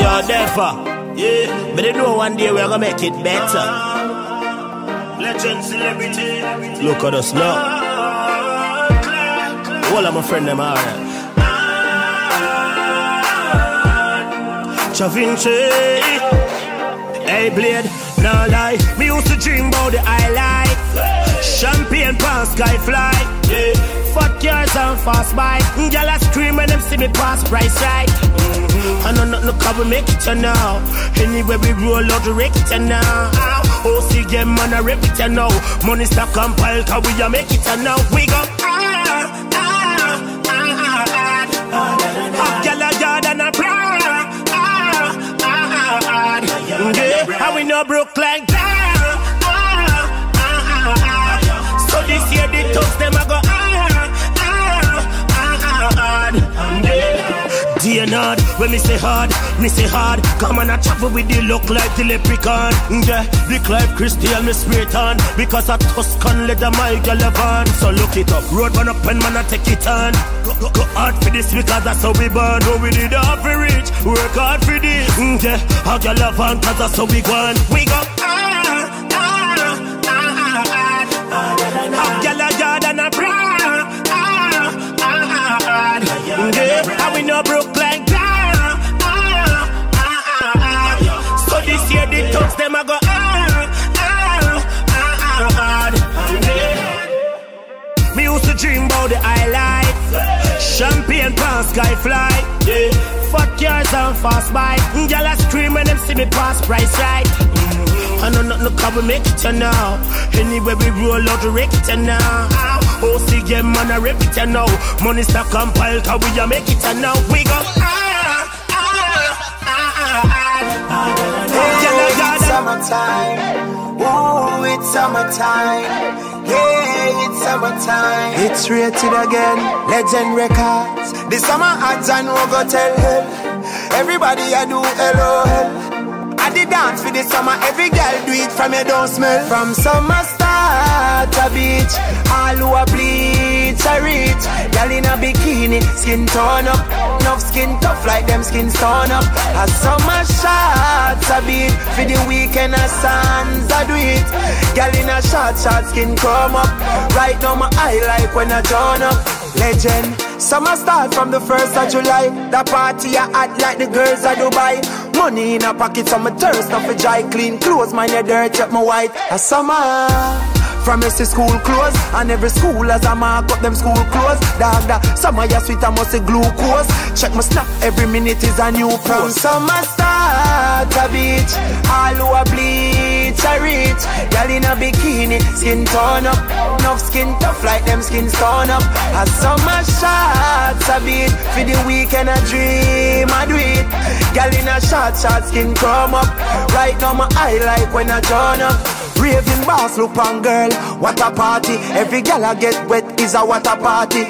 Yo, Defa. Yeah, but they know one day we're gonna make it better. Legend celebrity. Look at us now. All of my friend them are alright. Da Vinci. Hey, Blade, no lie. Me used to dream about the high life. Champagne pan sky fly. Yeah. Fat cars and fast. Girl, I scream when them see me pass price right. Mm-hmm. I know nothing can we make it you now. Anywhere we roll out the wreck it you now. Oh, see them man a rep it you now. Money stack and pile, cause we a make it you now. We go. Ah, ah, ah, ah, ah. Up, girl, a yard and bra. Ah, ah, ah, ah. Yeah, and we no like thugs them a go. Ah, ah, ah, ah, ah. Yeah. And when me say hard, me say hard. Come on, I travel with the look like the leprechaun. Yeah, the Clive Christian me spirit on. Because a Tuscan leather my girl on. So look it up, road run up and man I take it on. Go, go, go hard for this because that's how we born. Oh, we need half for reach, work hard for this. Mm, Yeah, a girl on cause that's how we gone. We go, ah, ah, thugs them a go ah, ah, ah, ah, ah. Me used to dream about the high life. Champagne pan sky fly. Yeah. Fat cars and fast bike. Girl a scream when them see me pass price right. Mm. I know nothing can we make it now. Anywhere we roll out the wreck it now. See them man a rep it now. Money stack and pile, cause we a make it now. We go summertime. It's summertime. Yeah, it's summertime. It's rated again. Legend Records. The summer ads and we go tell hell. Everybody I do LOL. I did dance for the summer. Every girl do it from your don't smell. From summer start to beach. All who a bleach I reach. Girl in a bikini, skin torn up. Enough skin tough like them skin torn up. A summer shots a beat. For the weekend a sands I do it. Girl in a short, short skin come up. Right now my eye like when I turn up. Legend. Summer start from the first of July. The party I act like the girls of Dubai. Money in a pocket, so my thirst off a dry clean clothes. Mind your dirt, up my white. A summer. From your school clothes And every school as I mark up them school clothes. Dog that summer ya sweet I must say glucose. Check my snap every minute is a new post. From summer start a beach All who a bleach I reach. Girl in a bikini Skin torn up. Enough skin tough like them skin torn up. A summer shots a beat For the weekend a dream I do it. Girl in a short short skin come up. Right now my eye like when I turn up Raving boss look on girl, what a party. Every gal I get wet is a water party.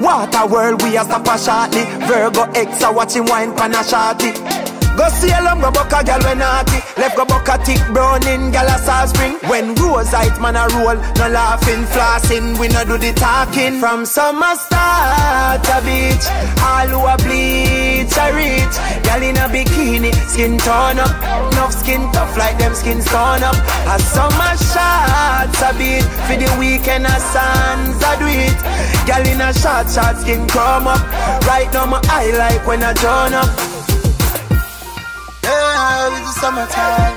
Water world, we a stop a shortly. Virgo X a watching wine pan a shorty. Go see a lumber buck a gal when naughty. Left go buck a thick browning gal a spring. When rose height man a roll, no laughing, flossing. We no do the talking. From summer start to beach, all who a bleach I reach. Gal in a bikini, skin torn up. Enough skin tough like them skin torn up. A summer shots a beat for the weekend a sands I do it. Gal in a short short skin come up. Right now my eye like when I turn up. Summertime.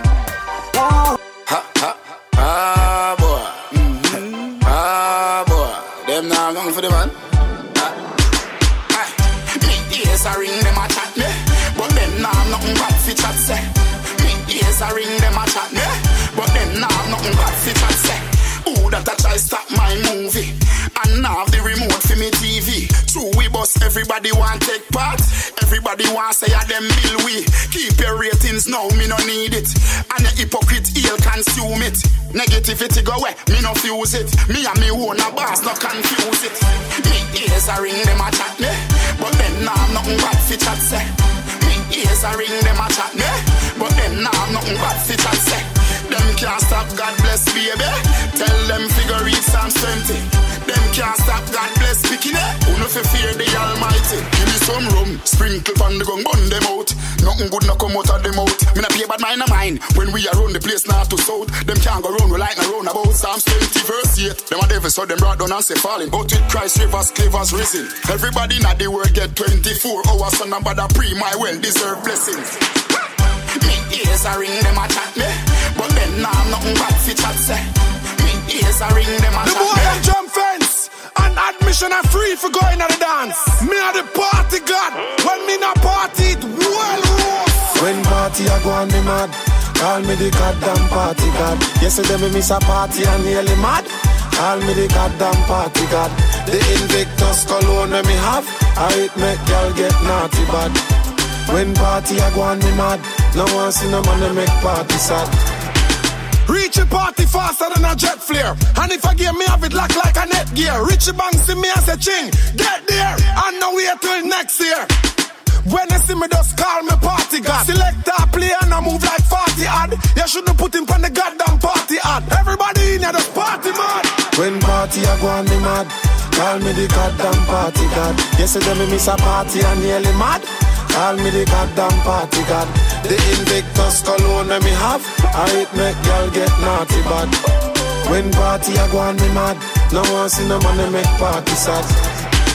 Ooh. Ha, ha, ah, boy. Ah, boy. Them now going for the man. Ah. Ah. Me ears a ring, them a chat me. But them now nothing bad fi chat say. Me ears a ring, them a chat me. But them now nothing bad fi chat say. Who that I try stop my movie. And now the Everybody want take part. Everybody want say a them bill we. Keep your ratings now, me no need it. And the hypocrite ill consume it. Negativity go away, me no fuse it. Me and me own a boss, no confuse it. Me ears a ring, them a chat me. But them nah nothing bad fi chat say. Me ears a ring, them a chat me. But them nah nothing bad fi chat say. Them can't stop, God bless baby. Tell them figure read Psalm 20. Them can't stop, God bless picking it. Who no fear the Almighty? Give me some rum, sprinkle on the gun, bun them out. Nothing good no come out of them out. Me not pay bad mind of mine. When we are run the place north to south, them can't go round we like no round about. Psalms 20 verse 8. Them a devil so them brought down and say falling. But with Christ rivers, clavers risen. Everybody in the world get 24 hours son and bother pre my well deserved blessings. Me ears a ring, them a chat me. But them nah nothing bad fi chat say. Me ears a ring, them a The chat boy me. jump fence and admission are free for going to the dance. Me are the party god. When me not party, it well rough. When party I go on me mad Call me the goddamn party god Yesterday me miss a party and nearly mad Call me the goddamn party god The Invictus cologne when me have I it make girl get naughty bad When party I go on me mad No one see no man they make party sad Reach a party faster than a jet flare. And if I gear me have it like a net gear. Richie Bang see me as a ching. Get there and now wait till next year. When you see me just call me party god. Select a play and I move like 40 odd. You shouldn't put him on the goddamn party ad. Everybody in here just party mad. When party I go on me mad Call me the goddamn party god Yesterday me miss a party and nearly mad Call me the goddamn party god The Invictus cologne when me have I it make girl get naughty bad When party I go on me mad No one see no man they make party sad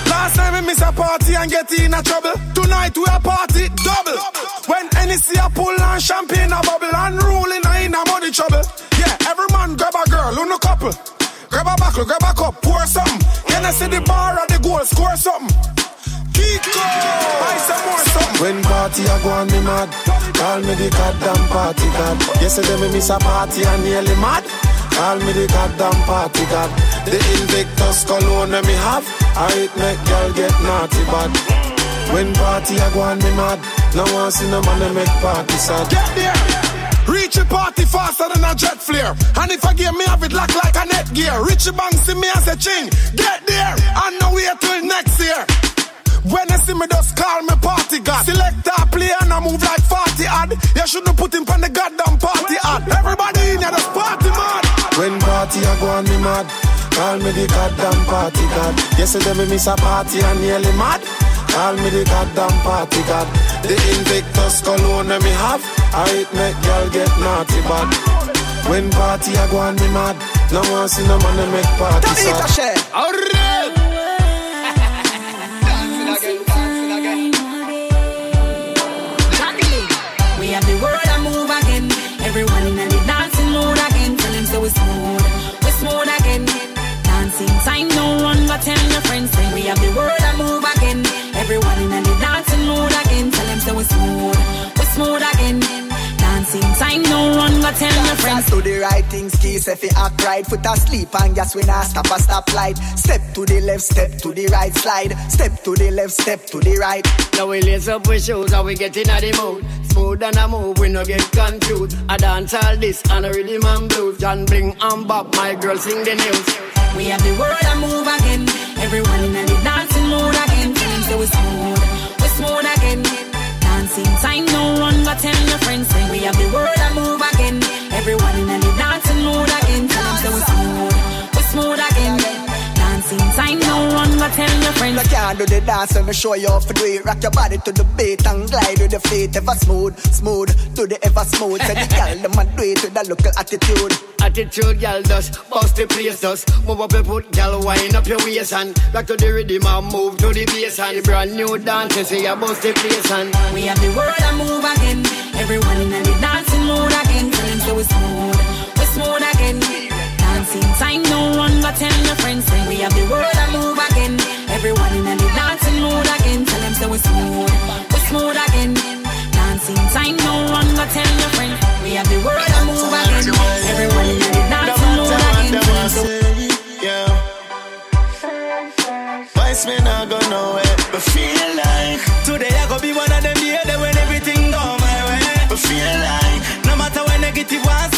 Last time we miss a party and get in a trouble. Tonight we a party double. When NEC a pull and champagne a bubble and ruling in a money trouble. Yeah, every man grab a girl, on a couple. Grab a buckle, grab a cup, pour something. Can I see the bar or the goal, score something? Kiko, buy some more something. When party I go on me mad Call me the goddamn party god Yesterday me miss a party and nearly mad Call me the goddamn party god The Invictus cologne me have I it make girl get naughty bad When party I go on me mad No one see no man make party sad Get there. Reach a party faster than a jet flare. And if I give me have it lock like a net gear. Richie Bang see me as a ching. Get there and now wait till next year. When you see me just call me party god. Select a play and I move like 40 odd. You shouldn't put him on the goddamn party ad. Everybody in here just party mad. When party I go on me mad. Call me the goddamn party god. Yesterday me miss a party and nearly mad. Call me the goddamn party god. The Invictus cologne when me have. I it make girl get naughty bad. When party I go on me mad. No one see no man they make party sad. We again. Tell we smooth, we smooth again. Dancing time no run, but tell your friends. Dance to the right things, keys if you act right. Foot asleep and gas when I stop a stop light. Step to the left, step to the right, slide. Step to the left, step to the right. Now we lace up with shoes and we get in the mood. Smooth and a move, we no get confused. I dance all this and I really and blues. John Bling and Bob, my girl sing the news. We have the world and move again. Everyone in the dancing mood again. Tell them so we smooth, we smooth again. Time no run, but tell your friends say we have the world tell your friends. You can't do the dance, let me show you how to do it. Rock your body to the beat and glide with the feet. Ever smooth, smooth, to the ever smooth. Say the girl, them a do it with a local attitude. Attitude, girl, does bust the place, does move up your foot, girl, wind up your waist and rock to the rhythm and move to the bass and brand new dance, you see, you bust the place and We have the world and move again. Everyone in the dancing mood again. Tell them so we smooth, we smooth again. Dancing time no run, but tell your friends say we have the world and move again everyone in a dancing mood again. Tell them so we smooth, we smooth again. Dancing time, no one go tell your friend. We have the world to move again. Everyone in a dancing mood again. Tell them so yeah. Vice me not go nowhere, but feel like today I go be one of them day when everything go my way. But feel like no matter when negative was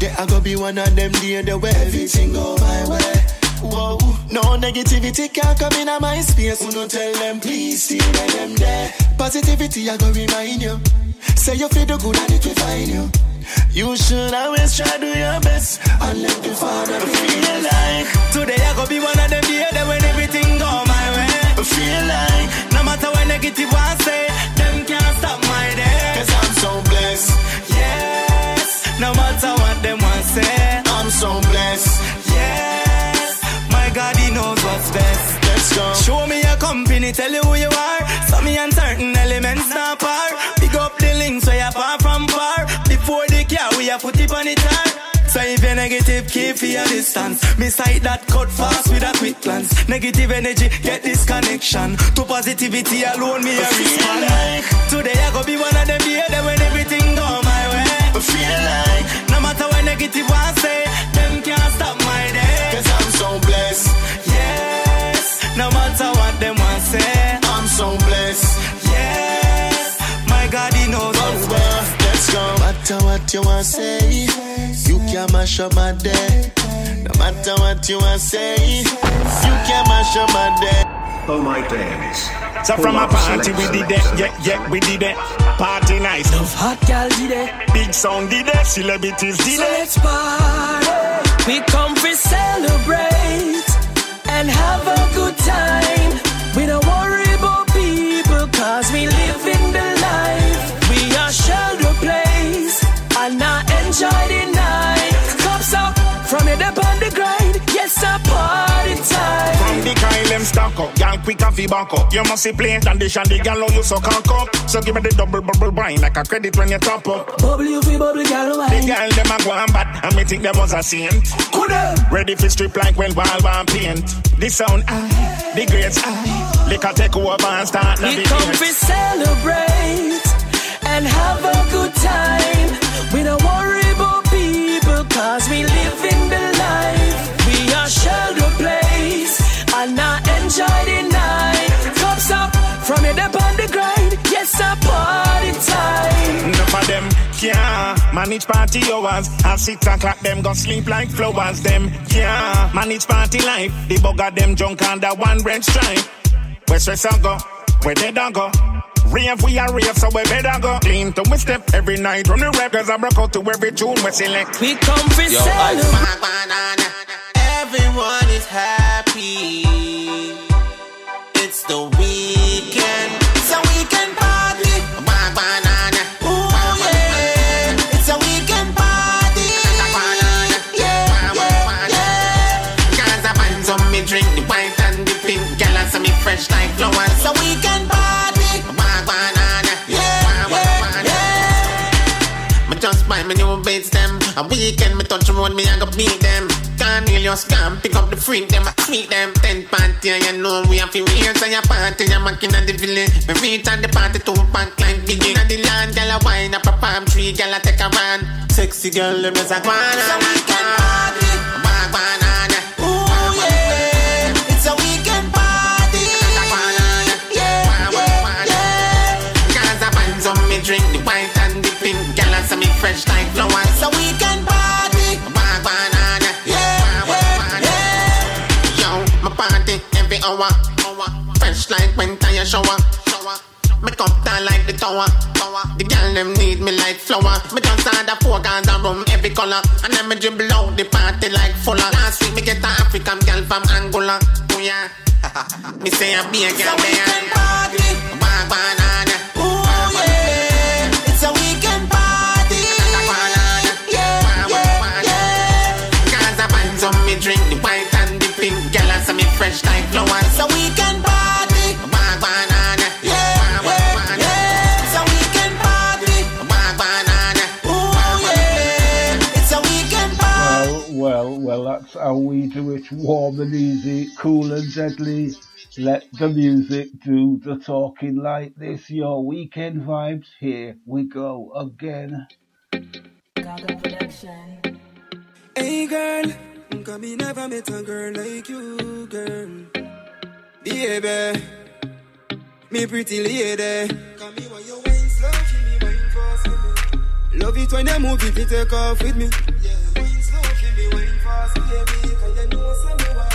Today I go be one of them day the way everything go my way. Whoa, no negativity can come in my space. Who don't tell them please stay where them there. Positivity I go remind you. Say you feel the good and it will find you. You should always try do your best and let the Father feel like. Today I go be one of them day that when everything go my way. Feel like No matter what negative want say, them can't stop my matter what them want say, I'm so blessed. yes, my God, He knows what's best. Let's go. Show me your company, tell you who you are. Some me and certain elements not par. Pick up the links where you're far from far. Before the car, we have put it on the tar. So if you're negative, keep your distance. Me sight that cut fast with a quick glance. Negative energy, get this connection. To positivity alone, me a respond. Today I go be one of them day that when everything go my way. Feel like What negative want say, them can't stop my day. Cause I'm so blessed. Yes, no matter what them want say, I'm so blessed. yes, my God, He knows what's best. Let's go. No matter what you want to say, you can mash up my day. No matter what you want to say, you can mash up my day. Oh my days. So from a party we did it, yeah, yeah, we did it. Party nice. Enough hot gal did it. Big song did it, celebrities did So it. let's party. We come for celebrate and have a good time. The kind them stock up, y'all quick and back up. You must see plain condition, the gal you so can't up. So give me the double bubble wine like a credit when you top up. Bubble you feel bubble gal The wine. girl them a go and bad, and me think them was a saint. Ready for strip like when wall one paint. The sound high, the grades high. Liquor take over and start We come to celebrate and have a good time. We don't worry about people cause we live in the life. We are and not enjoy the night. Cups up from your dip on the grind. Yes, a party time. Enough of them can't manage party hours. At six o'clock, them go sleep like flowers. Them can't manage party life. The bugger them junk under one red stripe. Where stress I go, where they don't go. Rave, we are rave, so we better go. Clean to we step every night on the rap, cause I broke out to every tune we select. We come for celebrate. Everyone is happy. The weekend. It's a weekend party. Banana. Ooh, yeah. It's a weekend party. Yeah, yeah, yeah. Cause I find some me drink the white and the pink. Girl, I see me fresh like flowers. It's a weekend party. Banana. Yeah, yeah, yeah. Me just buy me new beats them. A weekend me touch road, me I go beat them. Cornelius scam, pick up the freak them, I sweet them. Ten party, and you know we have to weird, so your party, I'm making at the village. Me reach at the party, to pack like begin at the land, girl a wine up a palm tree, girl a take a run. Sexy girl, let me say, guana, it's a weekend party. Banana. Hour. Fresh like when tire shower. Make up down like the tower. The girl them need me like flower. Me just order four guns and rum every color. And then me dribble out the party like fuller. Last week me get an African girl from Angola. Oh yeah. me say I be a girl there. party. Bag banana. Ooh yeah. It's a weekend party. Yeah, yeah, yeah. Cause I find some me drink fresh like flowers. It's a weekend party. Bag banana. Yeah, yeah, yeah. It's a weekend party. Bag banana. Ooh yeah. It's a weekend party. Well, well, well, that's how we do it. Warm and easy, cool and deadly. Let the music do the talking like this. Your weekend vibes. Here we go again. Gaga production. Hey girl, Cause me never met a girl like you, girl. Baby, me pretty lady. Cause me want you wine slow, give me wine fast with me. Love it when you move it, you take off with me. Yeah, wine slow, give me wine fast, baby. Cause you know some me.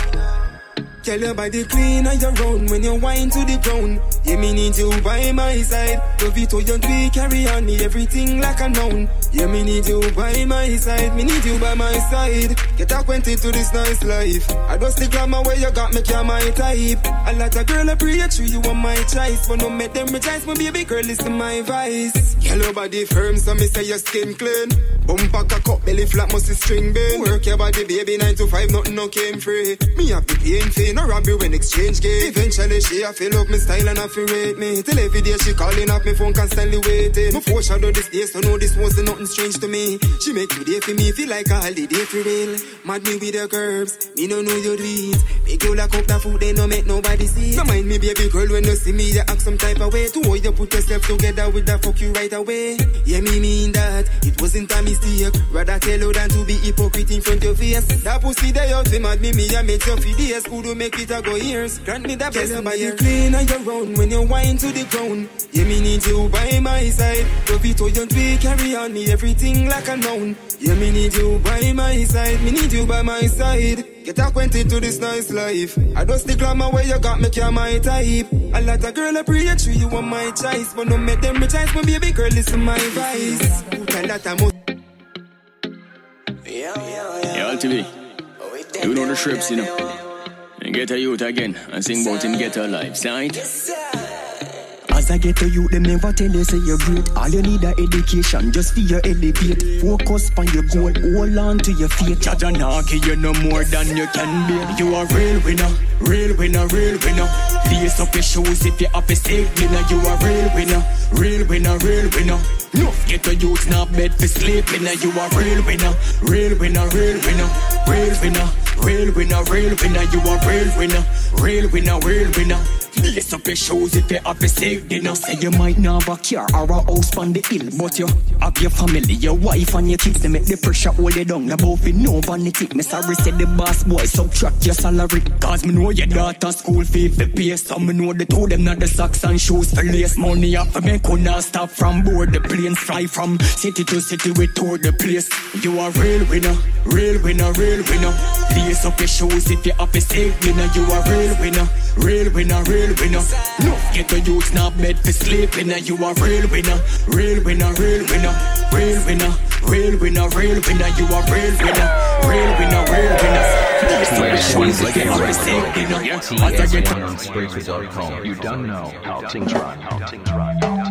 Girl, your body clean and you round when you wine to the ground. Yeah, me need you by my side. Love it how you it, carry on me everything like a noun. Yeah, me need you by my side. Me need you by my side. Get acquainted to this nice life. I just the glamour where you got me, you're my type. A lot of girl appreciate you, you are my choice. But no make them rejoice, my baby girl, listen my advice. Girl, your body firm, so me say your skin clean. Bumper cock up, belly flat, must be string bend. Work your body, baby, nine to five, nothing no came free. Me have the pain, fee, no robbery when exchange game. Eventually, she a feel up me style and a feel rate me. Till every day she calling up me phone, constantly waiting. My foreshadow this day, so know this wasn't nothing strange to me. She make today for me feel like a holiday for real. Mad me with the curves, me no know your dreams. Big girl like up that food, they no make nobody see. So mind me, baby girl, when you see me, you act some type of way. To how you put yourself together with that fuck you right away. Yeah, me mean that it wasn't a mistake. Rather tell you than to be hypocrite in front of your face. That pussy they out, they mad me, me, I make you feel days. Could you make it a go years? Grant me that best of you clean and you round when you wine to the ground. Yeah, me need you by my side. Love it how you do it, carry on me everything like a noun. Yeah, me need you by my side. Me need you by my side. Get acquainted to this nice life. I just the glamour where you got me, you're my type. A lot of girl appreciate you, you are my choice. But no make them rejoice, my baby girl, listen my advice. A lot of mo- Yeah, LTV. You know the shrips, you know. And get a youth again and sing about him get a life, right? As I get to you, them never tell you say you're great. All you need a education, just for your elevate. Focus on your goal, hold on to your faith. Jaja nah give you no more than you can be. You are real winner, real winner, real winner. Lace up your shoes if you have a stake dinner. You are real winner, real winner, real winner. No, get to youth now bed for sleeping. Now you are real winner, real winner, real winner, real winner. Real winner, real winner, you a real winner. Real winner, real winner. Lace up your shoes if you have a safe dinner. Say you might not have a car or a house on the hill, but you have your family, your wife and your kids. They make the pressure hold you down. Now both no vanity. Me sorry say the boss boy subtract your salary. Cause me know your daughter school fee for pay. So me know the two them not the socks and shoes for lace. Money off for me could not stop from board the planes. Fly from city to city we tour the place. You are real winner, real winner, real winner. Lace up your shoes if you have a safe dinner. You are real winner, real winner, real winner. No, get the youth now bed for sleeping. You are real winner, real winner, real winner, real winner, real winner, real winner. You are real winner, real winner, real winner. Lace up your you have a safe dinner. As I get TS1 on Spreaker.com. You don't know how things run. How things run. How things run.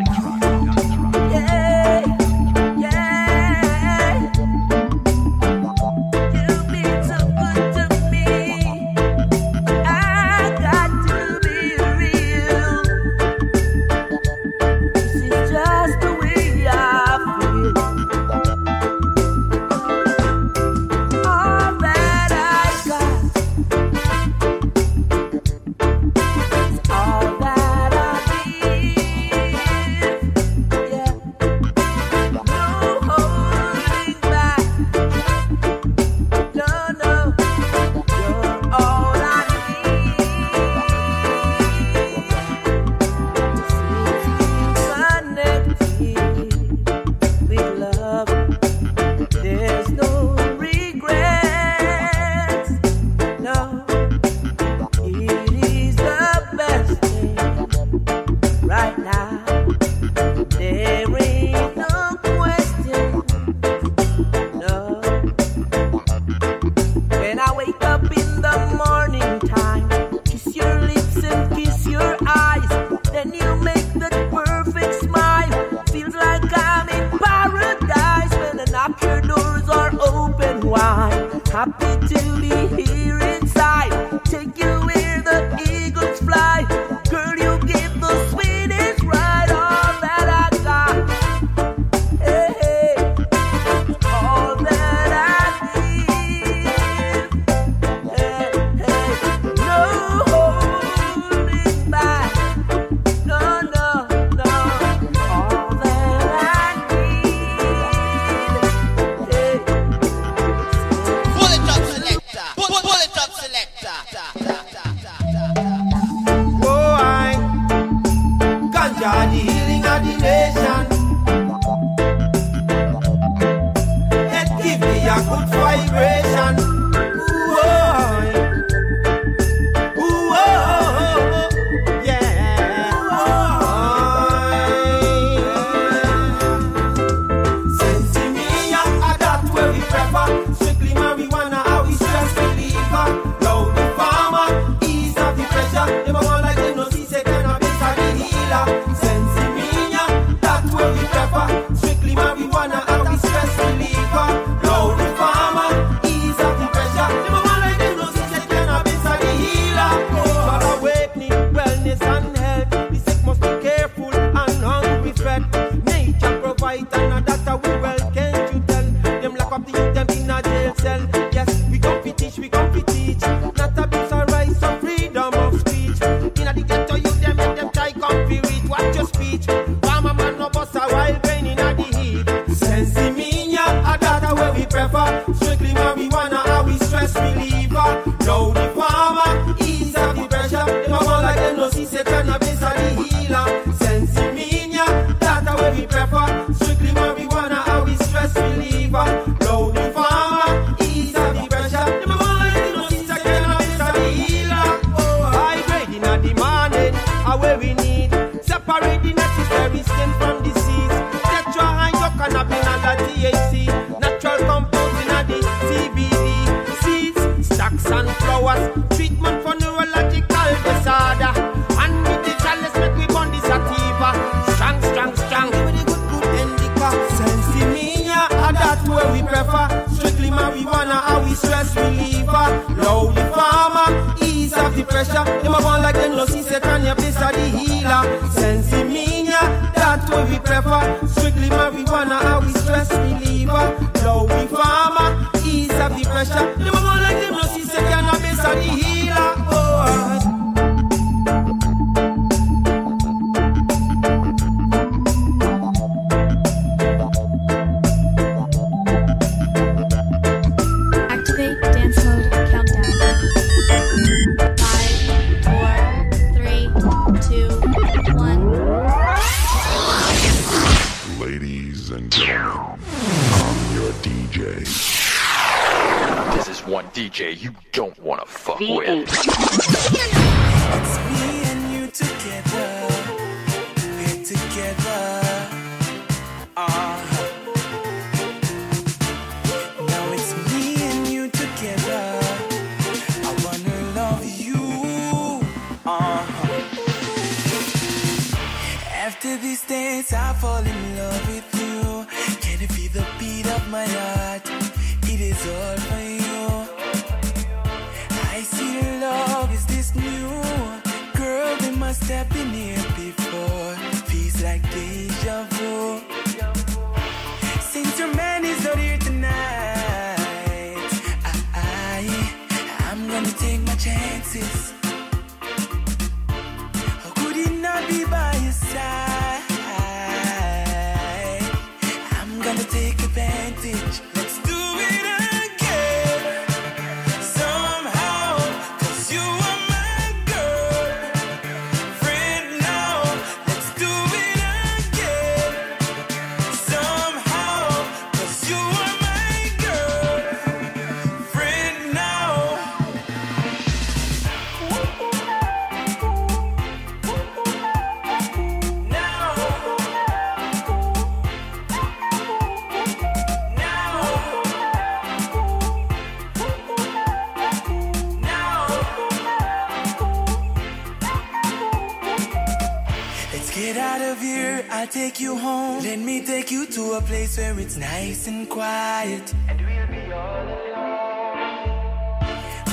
take you home. Let me take you to a place where it's nice and quiet. And we'll be all alone.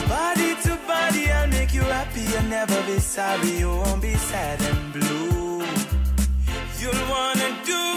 Body to body, I'll make you happy. You'll never be sorry. You won't be sad and blue. You'll wanna do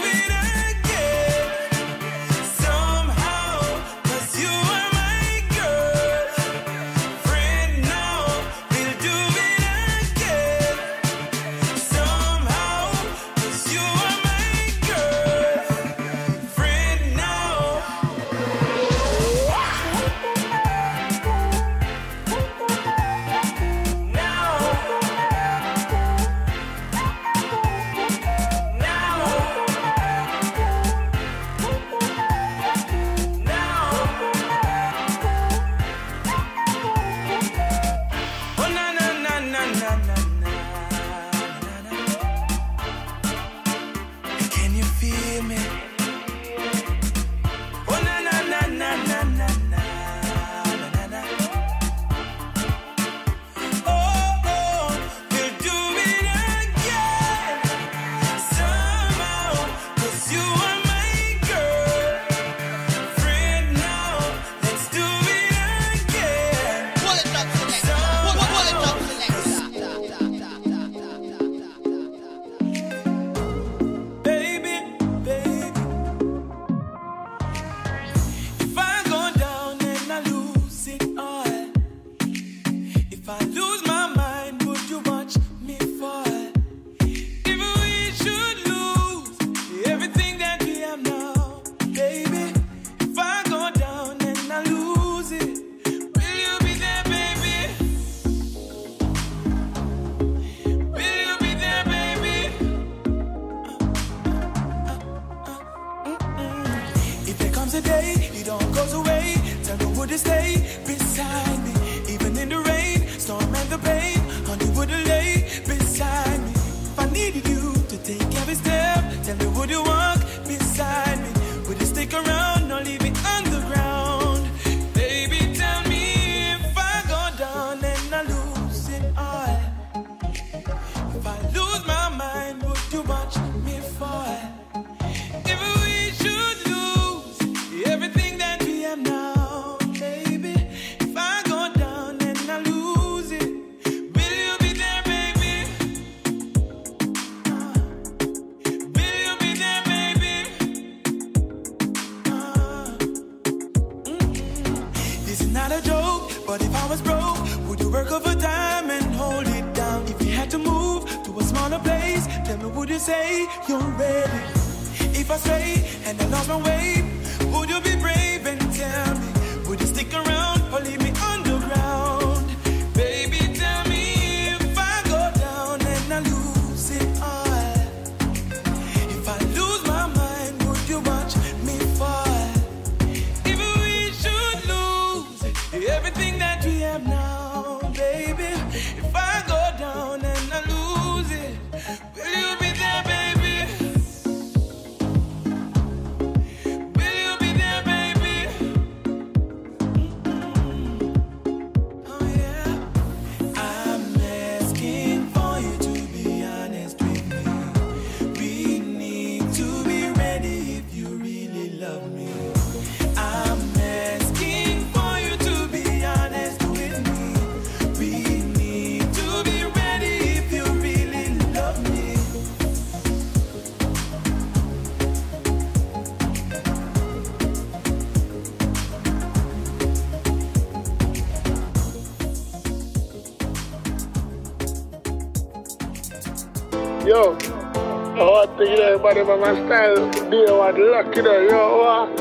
to everybody by my style. Day one lucky there, yo. what?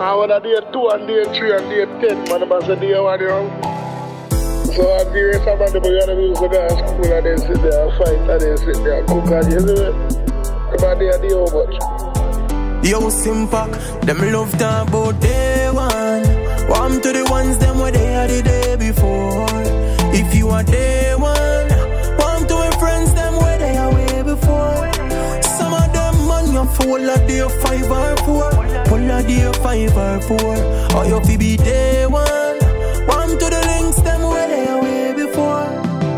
I want a day two and day three and day ten, man. I say day one, yo. So I give you somebody who got to music at school and then sit there and fight and then sit there and cook and you see me? Everybody a day how much? Yo, Simpak, them love talk about day one. Warm to the ones them day five or four, full of day five or four. Or you fi be day one, warm to the links them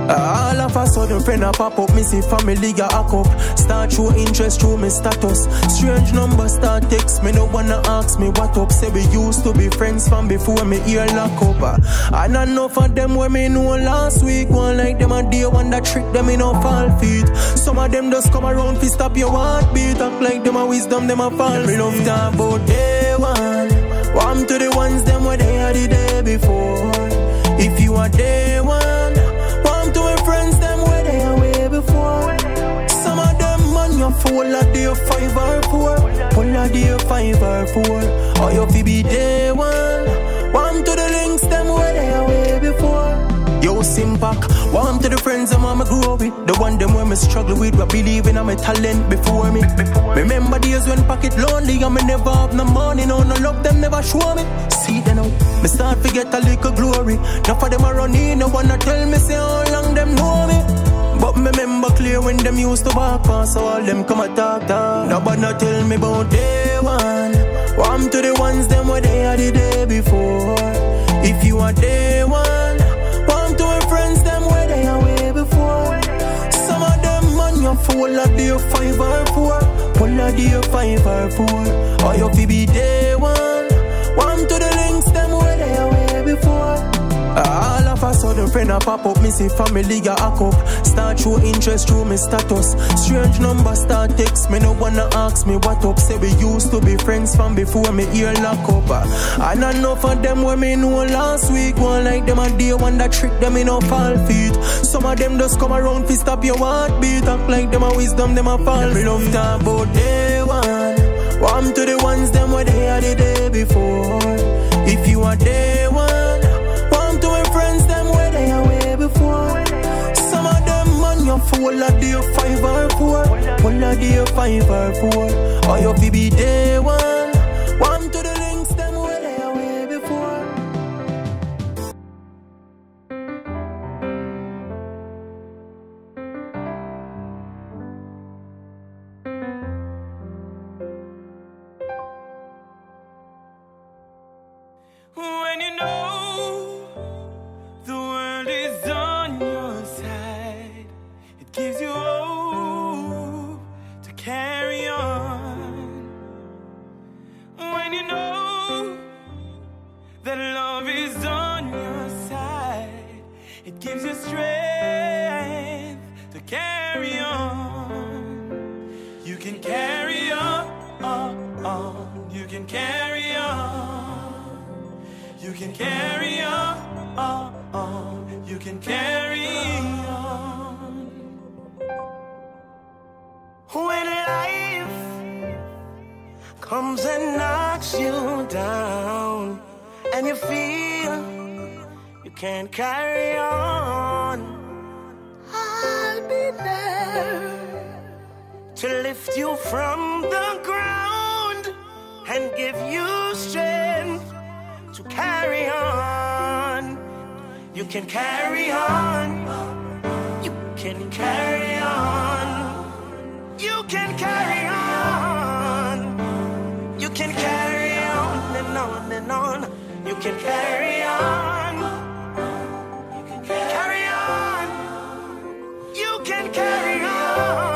All of a sudden, friend a pop up, me see family a hack up. Start show interest through me status. Strange number start text me, no wanna ask me what up. Say we used to be friends from before me ear lock up. Uh, And enough of them where me know last week. One like them a day one that trick them in no fall feet. Some of them just come around fi stop your heartbeat. Act like them a wisdom, them a false. Me love talk about day one. Warm to the ones them where they had the day before. If you are day one, you full of day five or four, full of day five or four. Or you fi be day one, warm to the links them where they are way before. Yo, Simpak, warm to the friends I'm mama grow with. The one them when me struggle with, but believing I'm a talent before me. Remember days when pocket lonely and me never have no money, no no love them never show me. See them now, me start to get a little glory. Enough of them a run in, no wanna tell me say how long them know me. But me remember clear when them used to walk past, so all them come a talk talk. Nobody no tell me about day one. Warm to the ones them where they had the day before. If you are day one, warm to my friends them where they are way before. Some of them man you full of day five or four, full of day five or four. Or you fi be day one, warm to the All of a sudden, friend a pop up, me see family a hack up. Start show interest through me status. Strange number start text me, no wanna ask me what up. Say we used to be friends from before me ear lock up. And enough of them where me know last week. One like them a day one that trick them in no fall feet. Some of them just come around fi stop your heartbeat. Act like them a wisdom, them a fall. Me love talk about day one. Warm to the ones them where they had the day before. If you are day one, you full of day five or four, full of day five or four. Or you fi be day one, can carry on. I'll be there to lift you from the ground and give you strength to carry on. You can carry on. You can carry on. You can carry on. You can carry on and on and on. You can carry on. can carry on.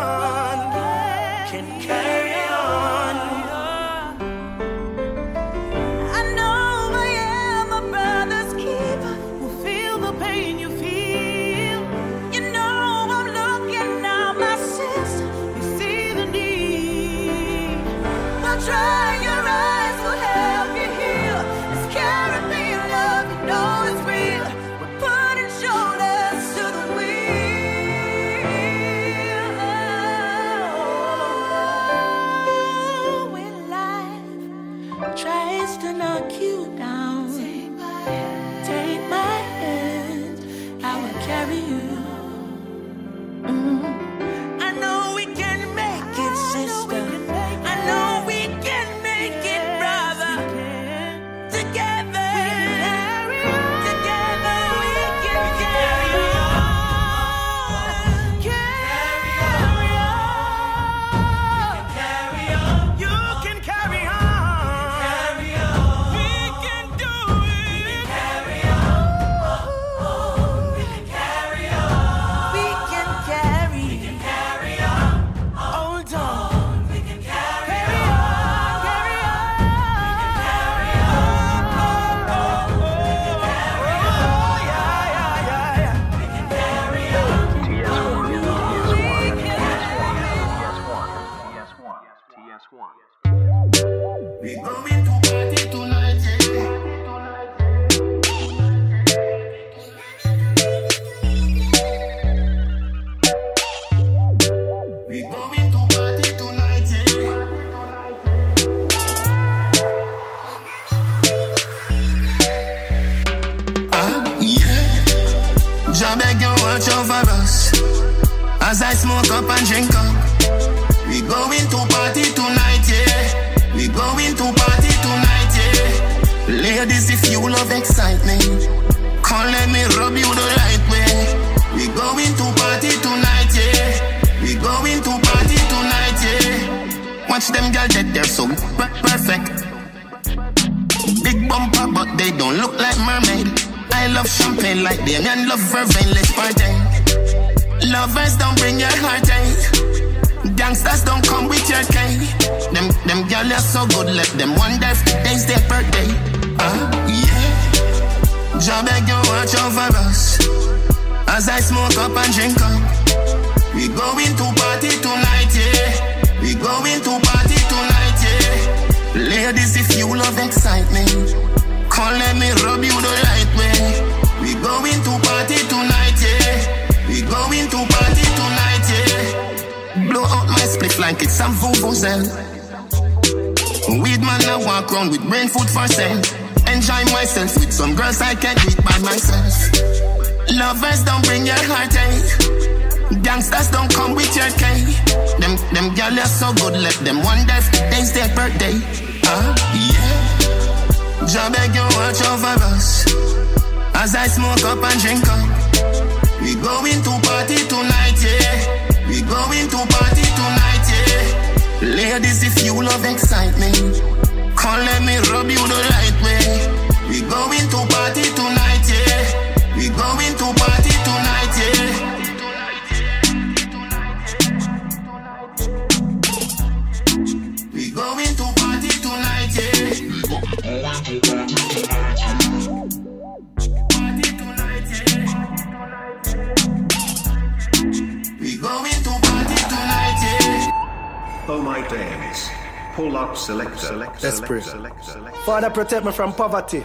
me from poverty,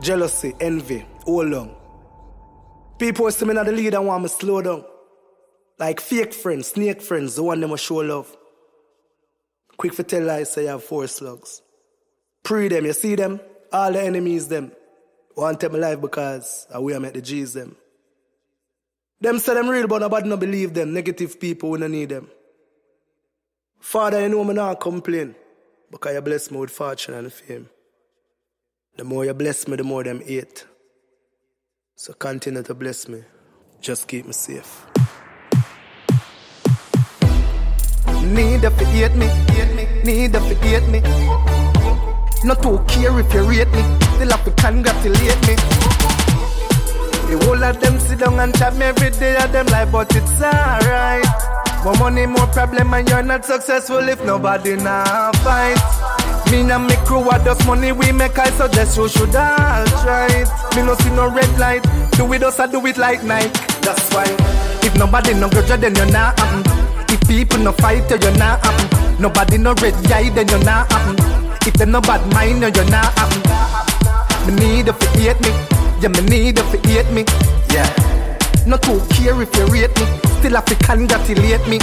jealousy, envy, all along. People was me not the leader want me slow down. Like fake friends, snake friends, the one them a show love. Quick for tell lies say you have four slugs. Pre them, you see them? All the enemies them. Want them alive because I will make the G's them. Them say them real, but nobody no believe them. Negative people, we no need them. Father, you know me not complain. Because you bless me with fortune and fame. The more you bless me, the more them hate. So continue to bless me. Just keep me safe. Need to hate me, need to hate me. Not to care if you rate me, still have to congratulate me. The whole of them sit down and chat me every day of them life, but it's alright. More money, more problem, and you're not successful if nobody now fight. Me and me crew are just money we make, I suggest you should all try it. Me no see no red light, do it us, I do it like Nike. That's why, if nobody no grudge, then you're not happen. If people no fight, you're not happen. Nobody no red guy, then you're not happen. If them no bad mind, you're not happen. Me need if you hate me, yeah, me need if you hate me, yeah. Not to care if you rate me, still have to congratulate me.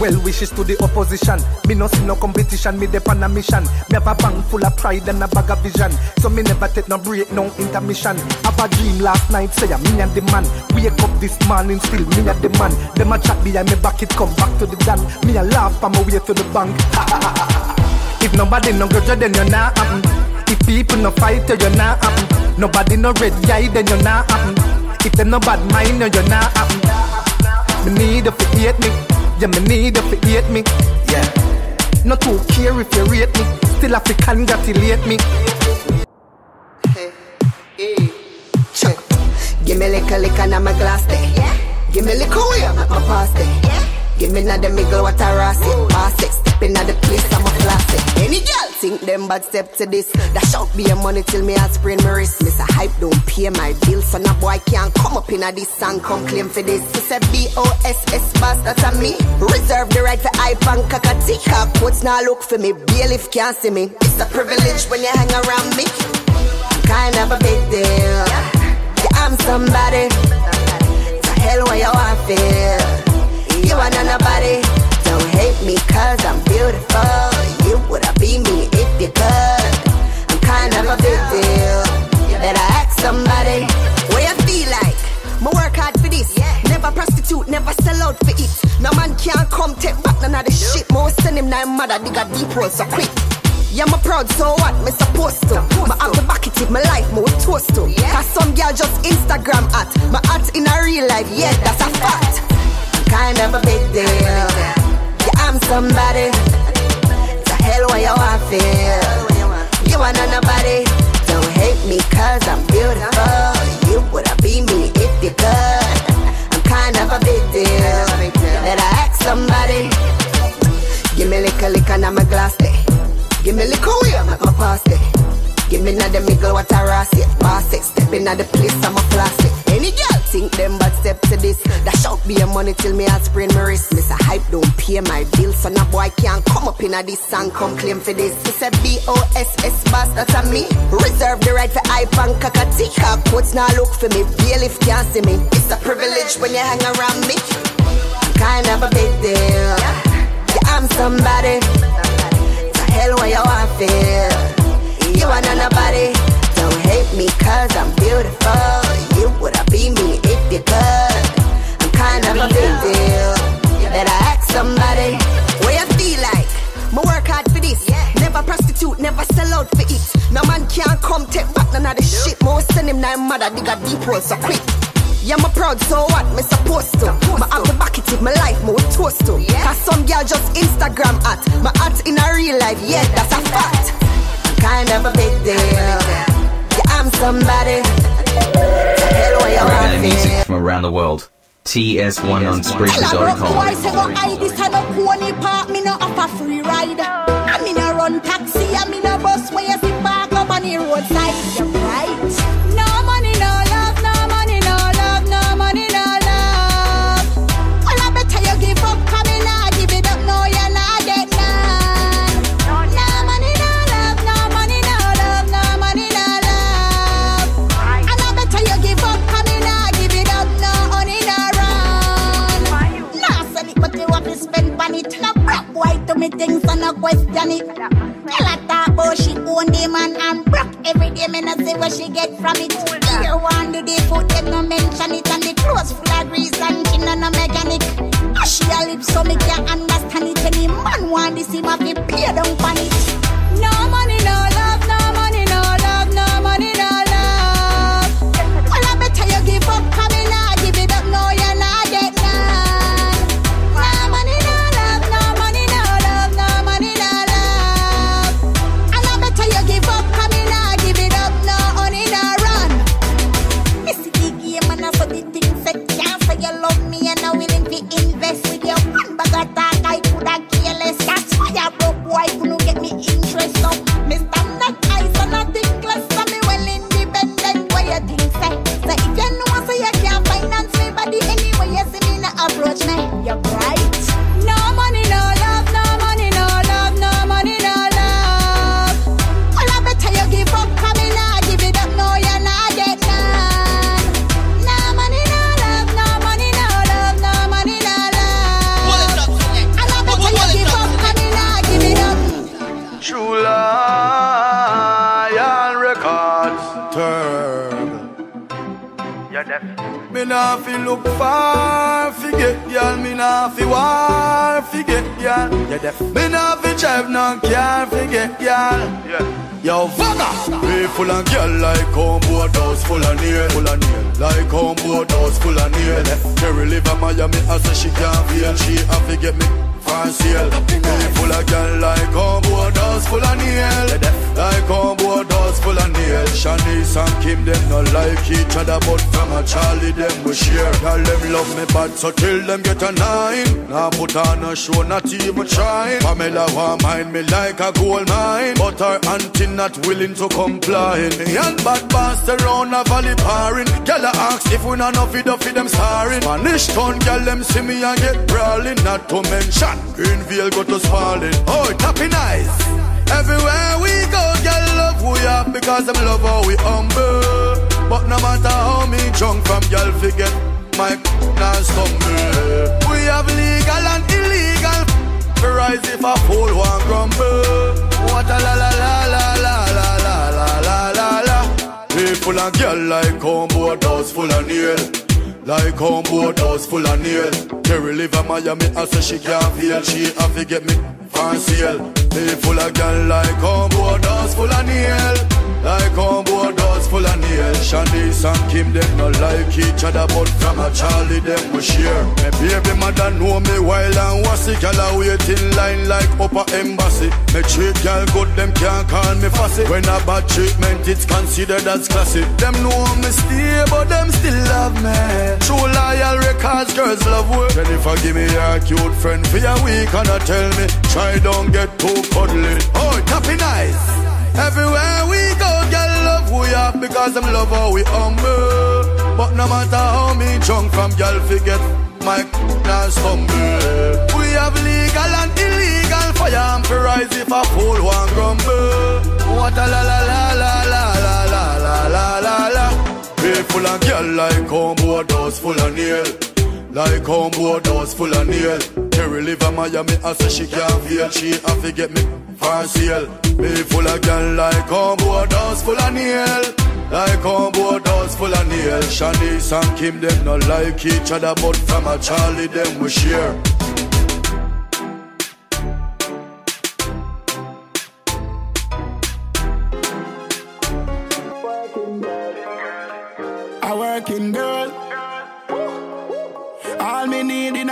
Well wishes to the opposition. Me no see no competition, me dep on a mission. Me have a bank full of pride and a bag of vision. So me never take no break, no intermission. Have a dream last night, say I'm me and the man. Wake up this morning, still me and the man. Them a chat behind me back, it come back to the dan. Me a laugh on my way to the bank. if nobody no grudge, then you're not happen. If people no fight, you're not happen. Nobody no red guy, then you're not happen. If them no bad mind, you're not happen. Me need you hate me. Yeah, me need if you hate me. Yeah. Not to care if you rate me. Still have to congratulate me. Hey, hey. Check. Give me liquor, liquor, and my glass there. Give me liquor, way, make my pass there. Give me na the middle what I ras it. Pass it, step in the place, I'm a classic. Any girl think them bad step to this. That shout be a money till me I sprain my wrist. Miss a hype don't pay my bills, so no boy can't come up in a this and come claim for this. It's a B-O-S-S boss, that's a me. Reserve the right for hype and cockatee. Cockwood's now look for me, bailiff can't see me. It's a privilege when you hang around me. Kind of a big deal. Yeah, I'm somebody. To hell where you want feel. You are not nobody. Don't hate me cause I'm beautiful. You would have be me if you could. I'm kind of a big deal. You better ask somebody. What you feel like? Me work hard for this. Never prostitute, never sell out for it. No man can't come take back none of the shit. More send him nine mother, dig a deep hole so quick. Yeah, I'm proud, so what? Me supposed to. But I'm the back it, my life more toast to. Yeah. Cause some girl just Instagram at. My art in a real life, yeah, that's a fact. Kind of a big deal. Yeah, I'm somebody. To hell where you want feel. You are not nobody. Don't hate me cause I'm beautiful. You would have be me if you could. I'm kind of a big deal. Better ask somebody. Give me liquor, liquor, and my glass there. Give me liquor, make my pass there. Eh. Give me na the middle what I ras it. Pass it, step in the place, I'm a classic. Any girl think them bad step to this. That shout be a money till me I sprain my wrist. Miss a hype don't pay my bills, so no boy can't come up in a this and come claim for this. It's a B-O-S-S boss, that's a me. Reserve the right for hype and cockatee. Cockwood's now look for me, bailiff can't see me. It's a privilege when you hang around me. Kind of a big deal. Yeah, I'm somebody. To hell where you want feel. You are not nobody. Don't hate me cause I'm beautiful. You would have be me if you could. I'm kind of a big deal. You better ask somebody. What you feel like? Me work hard for this. Never prostitute, never sell out for it. No man can't come take back none of the shit. More send him nine mother, dig a deep hole so quick. Yeah, I'm proud, so what? Me supposed to. My have to back it with my life, more toast to. Cause some girl just Instagram at. My art in a real life, yeah, that's a fact kind of a big deal. Yeah, I'm somebody. To where you Reggae want music from around the world. TS1 on Tell her broke boy say go Spreaker.com. this and no pony park me no offer free ride. I me no run taxi, I me no bus where you sit park up on the roadside. Things and no question it. Girl a talk about she own the man and broke every day. Me no see where she get from it. Here one do the food, them no mention it, and the clothes full of grease and she no no mechanic. She a lips so me can't understand it. Any man want this him have to pay down on it. No money, Me nah fi look far Forget y'all Me nah fi war Forget y'all Me nah fi drive no car Forget y'all Yo, Vaga! We full of girl like combo doors full of nail, full of nail. Like combo doors full of nail. Terry live in Miami, I say she can't feel. She have to get me for sale. We full of girl like combo doors full of nail. Like combo doors full of nail. Shanice and Kim them not like each other, but from a Charlie them we share. Girl them love me bad, so till them get a nine. Now put on a show, not even trying. Pamela want mind me like a gold mine, but her auntie not willing to comply. Me and bad boss around a valley paring. Girl ask if we not enough it for them starring. Spanish town girl them see me and get brawling. Not to mention Greenville got us falling. Oh, tapping nice. Everywhere we go, girl love we have because them love how we humble. But no matter how me drunk from girl forget my not stumble. We have legal and illegal. Rise if a fool want grumble. What a la la la la la la la la la la. People and girl like combo doors full of nail. Like combo doors full of nail. Terry live in Miami, I say she can't feel. She have to get me for sale. People and girl like combo doors full of nail. Like combo doors full of nail. Shanice and Kim them not like each other, but from a Charlie them we share. My baby mother know me wild and wassy. Girl a wait in line like upper embassy. Me treat girl good, them can't call me fussy. When a bad treatment, it's considered as classy. Them know me stay, but them still love me. True loyal records, girls love work. Jennifer give me a cute friend for a week and I tell me, try don't get too cuddly. Oh, tappy nice. Everywhere we go, girl love we have because them love how we humble. But no matter how me drunk from girl forget my not stumble. We have legal and illegal fire and rise if a fool want grumble. What a la la la la la la la la la la la. Full of girl like combo doors full of nail. Like combo doors full of nail. Terry live in Miami, I say she can't feel. She have to get me for sale. Be full of girl like combo doors full of nail. Like combo doors full of nail. Shanice and Kim them not like each other, but from a Charlie them we share.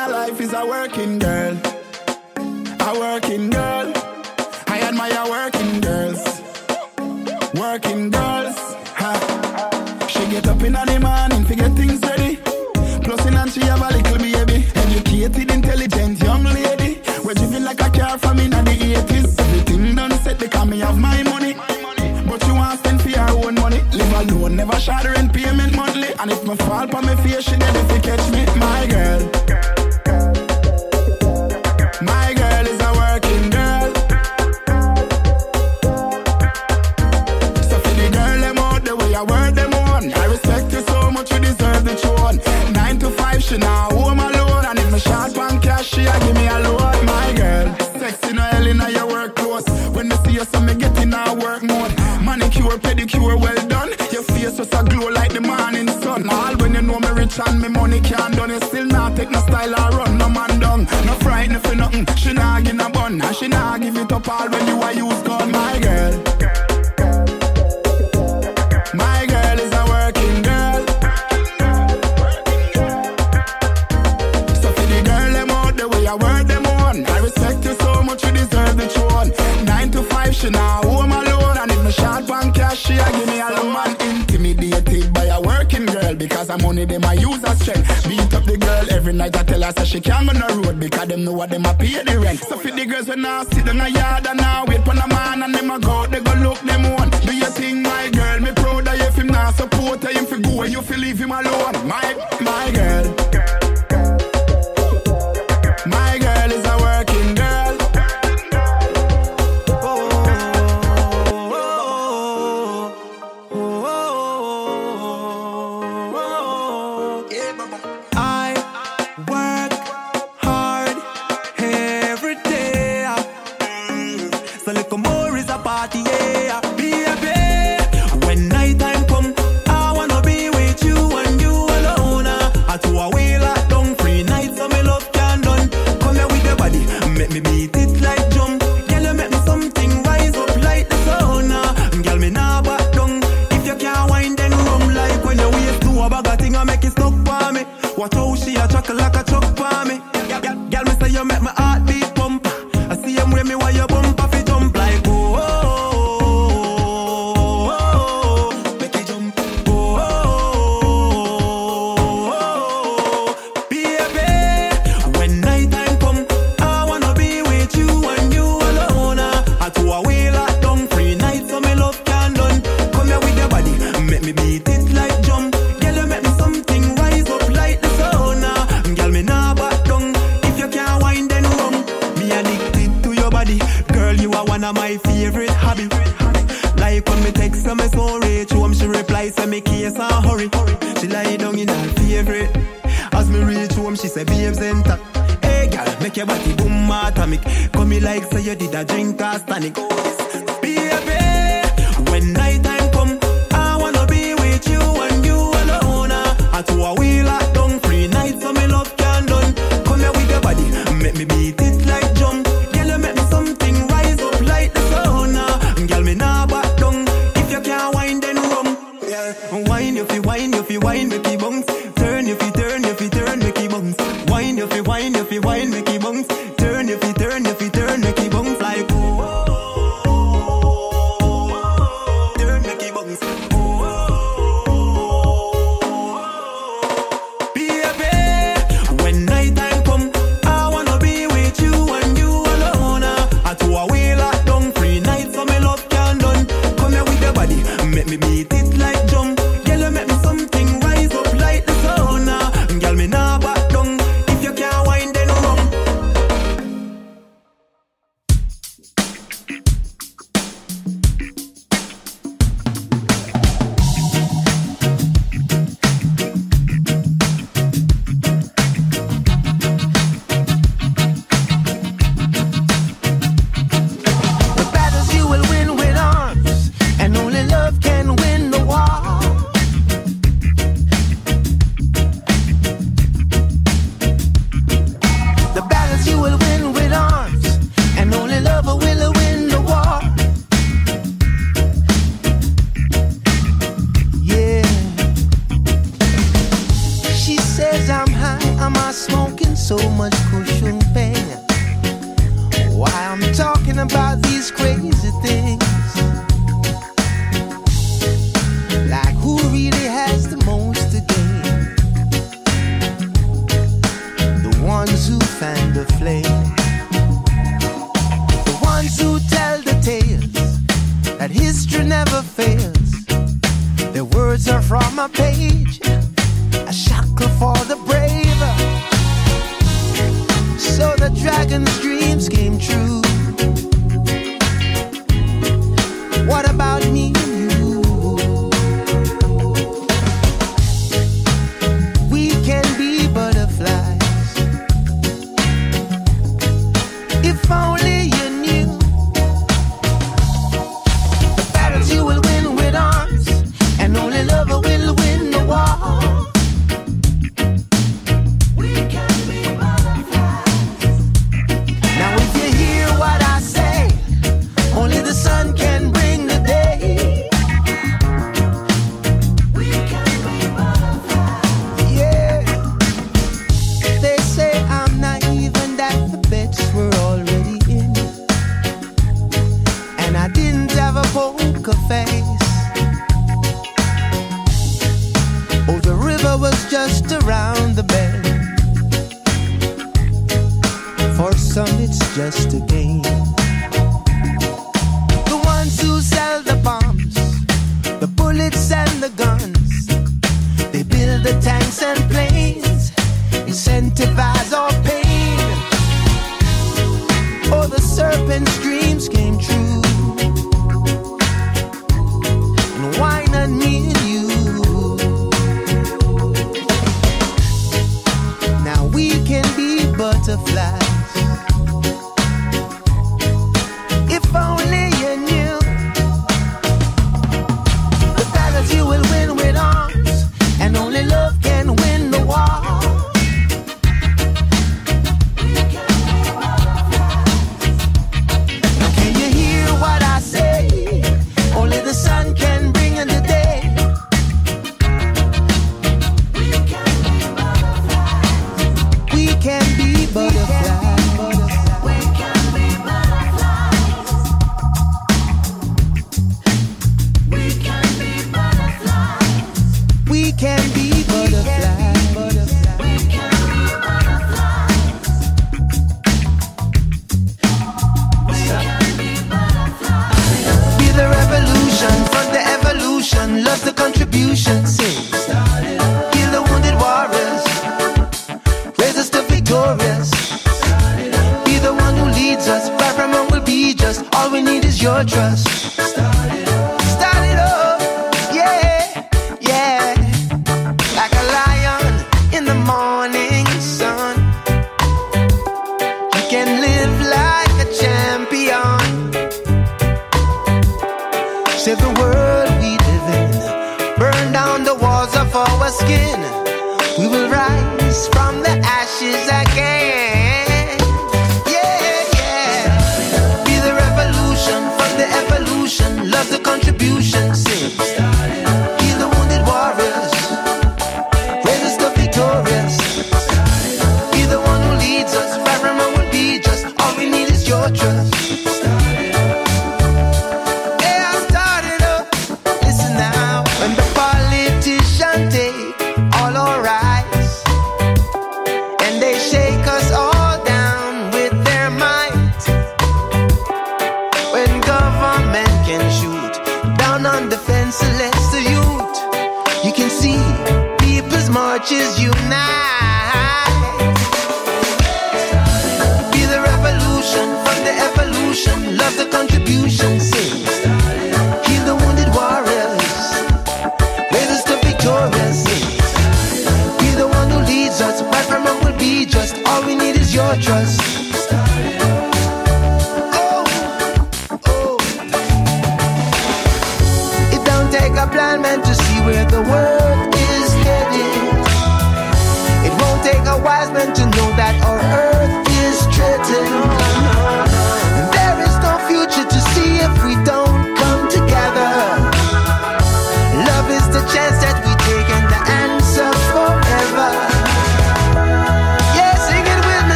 A life is a working girl. A working girl. I admire working girls. Working girls. Ha. She get up in the morning to get things ready. Plus in and she have a little baby. Educated, intelligent young lady. We're driving like a car from in the 80s. Everything done set because me have my money. But you want spend for your own money. Live alone, never shatter in payment monthly. And if my fall on my face, she if you catch and me money can't done it. Still not take no style or run no man down. No frightened for nothing. She nah give no bun and she nah give it up all when you a use gun, my girl. Girl say she can't go no road because them know what them a pay the rent. So for the girls when I sit in a yard and I wait for a man and them a go, they go look them one. Do you think my girl. Me proud of you if him not support him for go, you feel leave him alone. My my girl.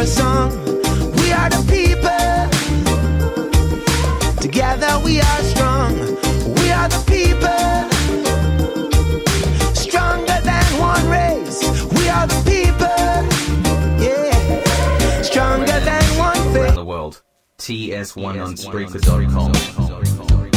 our song. We are the people. Together we are strong. We are the people. Stronger than one race. We are the people. Yeah. Stronger than one faith. The world. TS1 on Spreaker.com.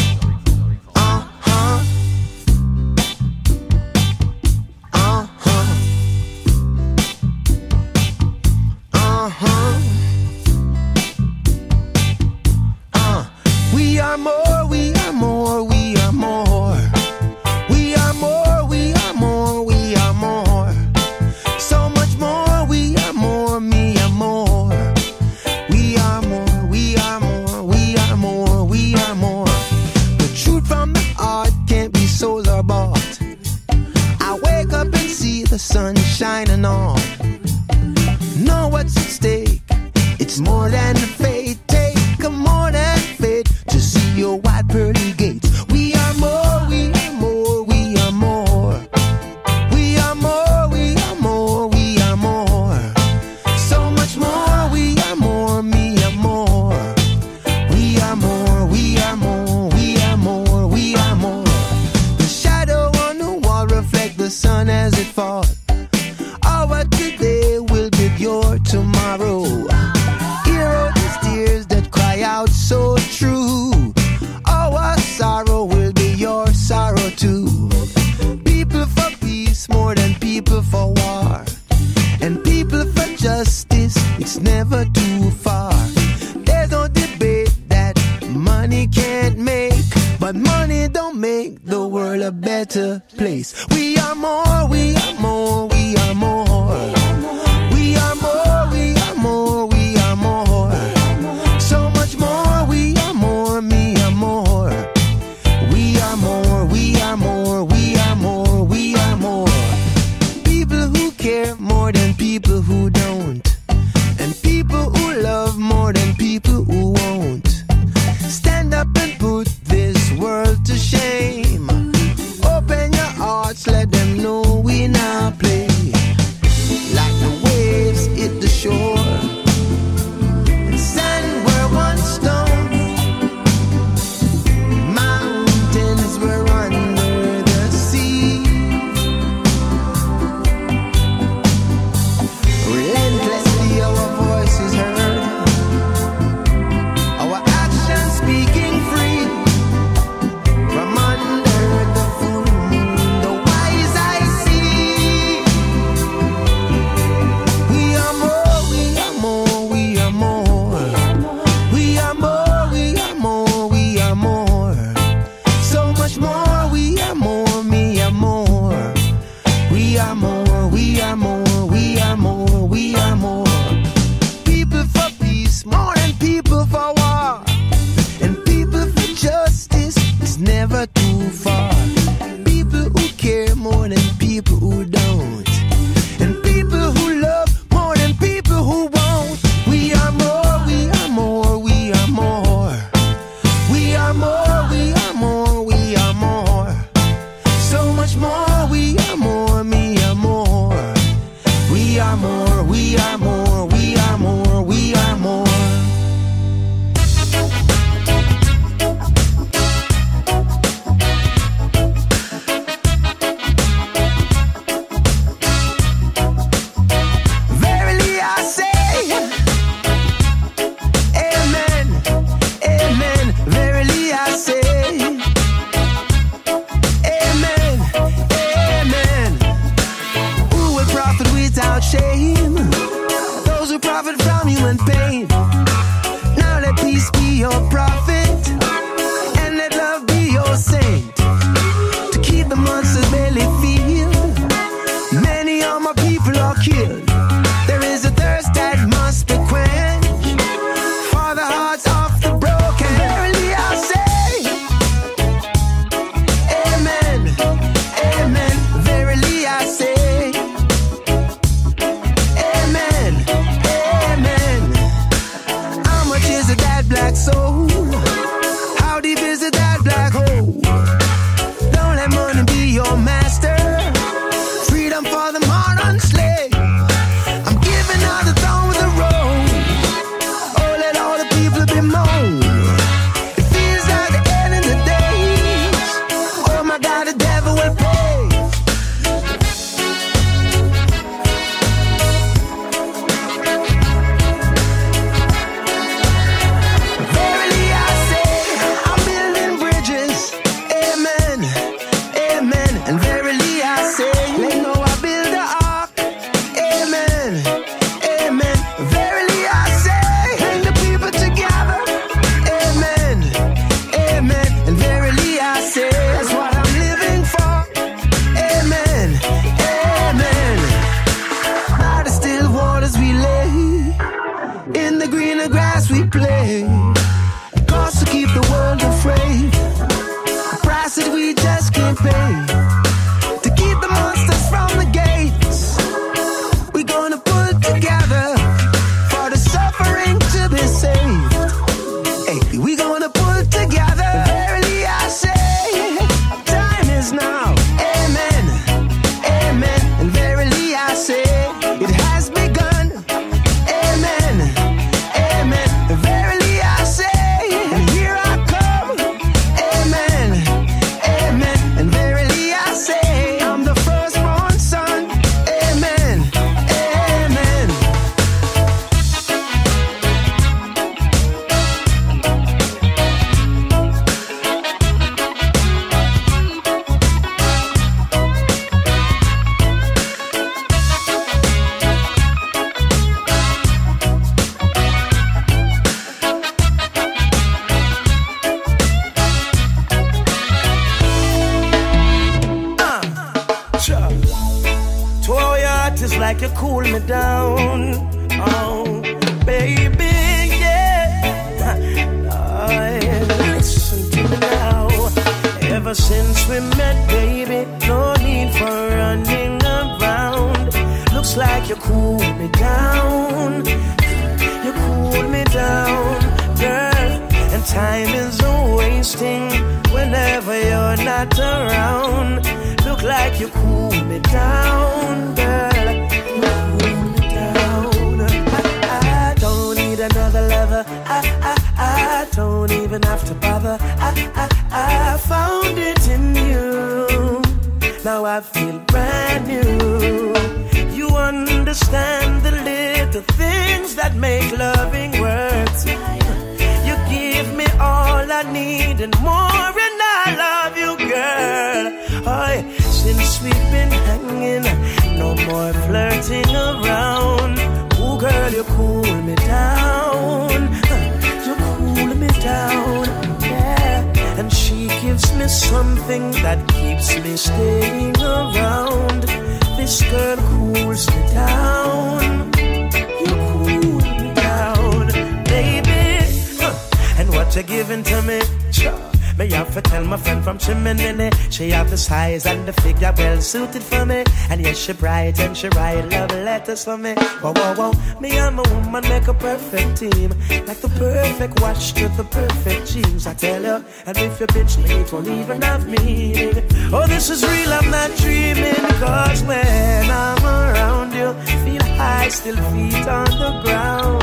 suited for me. And yes, she bright and she write love letters for me. Whoa, whoa, whoa. Me and my woman make a perfect team. Like the perfect watch to the perfect jeans. I tell you, and if you bitch me, it won't even have meaning. Oh, this is real, I'm not dreaming. Cause when I'm around you, feel high, still feet on the ground.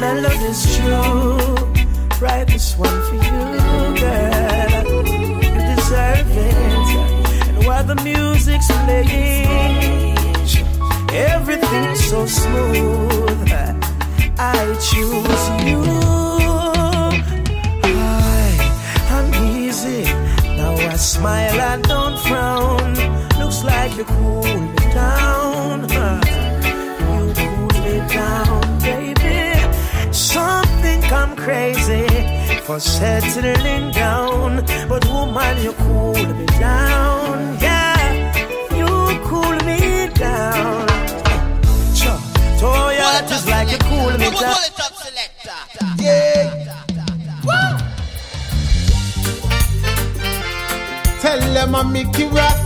Melody's true. Write this one for you, girl. You deserve it. And while the music's playing, everything's so smooth. I choose you. I, I'm easy. Now I smile, I don't frown. Looks like you're cool crazy for settling down. But woman, you cool me down. Yeah, you cool me down. Sure. Toya, just like you cool me down. Yeah. Tell them I'm Mickey Rock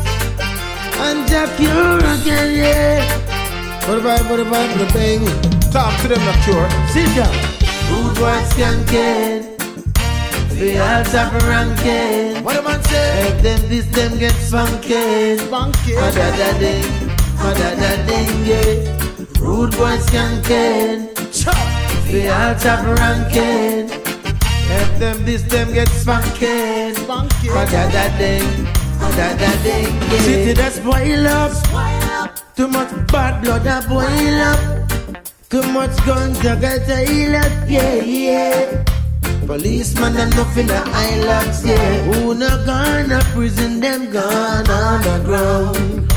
and Jack Cure again, yeah. What about, what about, what about, bang? Talk to them, not cure. Sit down. Rude boys skanking. We all top ranking. What am I say? Make them this, them get funkin'. Funkin'. Madada ding, madada ding, yeah. Rude boys skanking. We all top ranking. Make them this, them get funkin'. Madada ding, madada ding, yeah. City that's boil up. Too much bad blood that boil up. Too much guns that get a up, yeah, yeah. Policeman and nothing the islands, yeah. Who not gonna prison, them gone underground.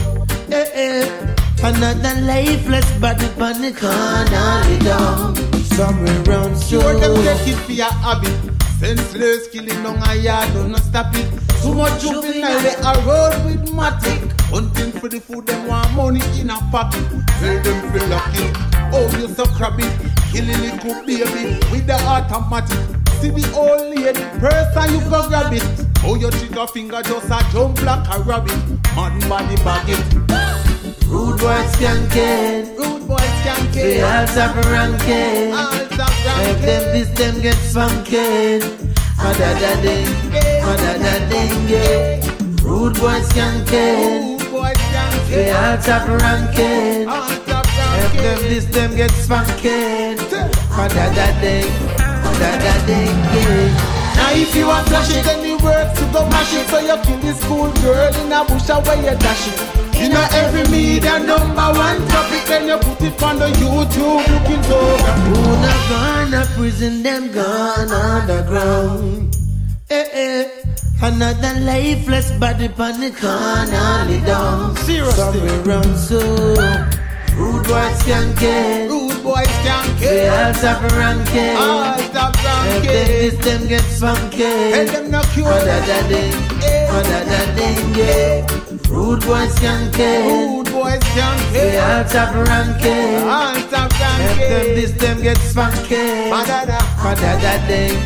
Eh, eh. Another lifeless body on the corner, down. Somewhere around so. Sure, them take it for your hobby. Senseless killing on a yard, do not stop it. Too much juvenile, they are road with matic. Hunting for the food, them want money in a pocket. Tell them feel lucky. Oh, you so crabby. Killing little baby with the automatic. See the old lady, person you go grab it. Oh, your trigger finger just a jump like a rabbit. Man body bag it. Rude boys skanking. Rude boys skanking. We all top ranking. All top Make them this, them get funkin'. Madada ding, madada ding, yeah. Rude boys skanking. We all top ranking. Ranking. them this, them get funkin'. Madada ding, madada ding, yeah. Now if you want flash it, then the words to go mash it So you kill the school girl in a bush away you dash it In a every media number one topic Then you put it on the YouTube looking so Who not gone to prison, them gone underground. Eh, eh. Another lifeless body on the corner, lay down. Seriously. Somewhere around so. Rude boys can't get. Rude boys can't They care all top ranking. All top If them this, them get funky. Tell them no cure Madada ding, madada ding, yeah. Rude boys can't get. Rude boys They care all top ranking. All top If them this, them get funky. Madada Madada ding,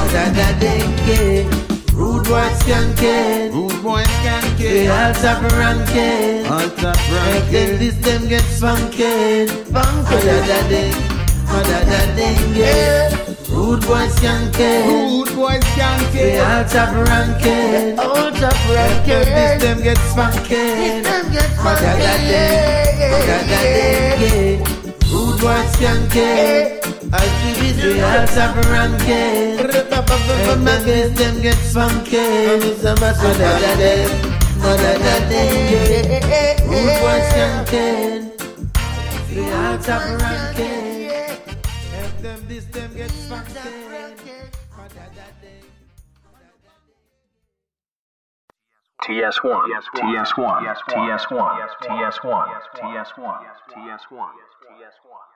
madada ding. Rude boys skanking. Rude boys can't They all top ranking. All top If them this, them get funky. Madada ding, madada ding, yeah. Rude boys skanking. Rude boys can't They care all top ranking. All top ranking. this, them get funky. Them get ding, yeah, madada yeah, ding, yeah. Rude boys skanking. I give it the all top ranking. If them get funky. Madada ding, madada ding, yeah. Rude boys skanking. The all top ranking. If them this, them get funky. Madada ding. TS1, TS1, TS1, TS1, TS1, TS1, TS1.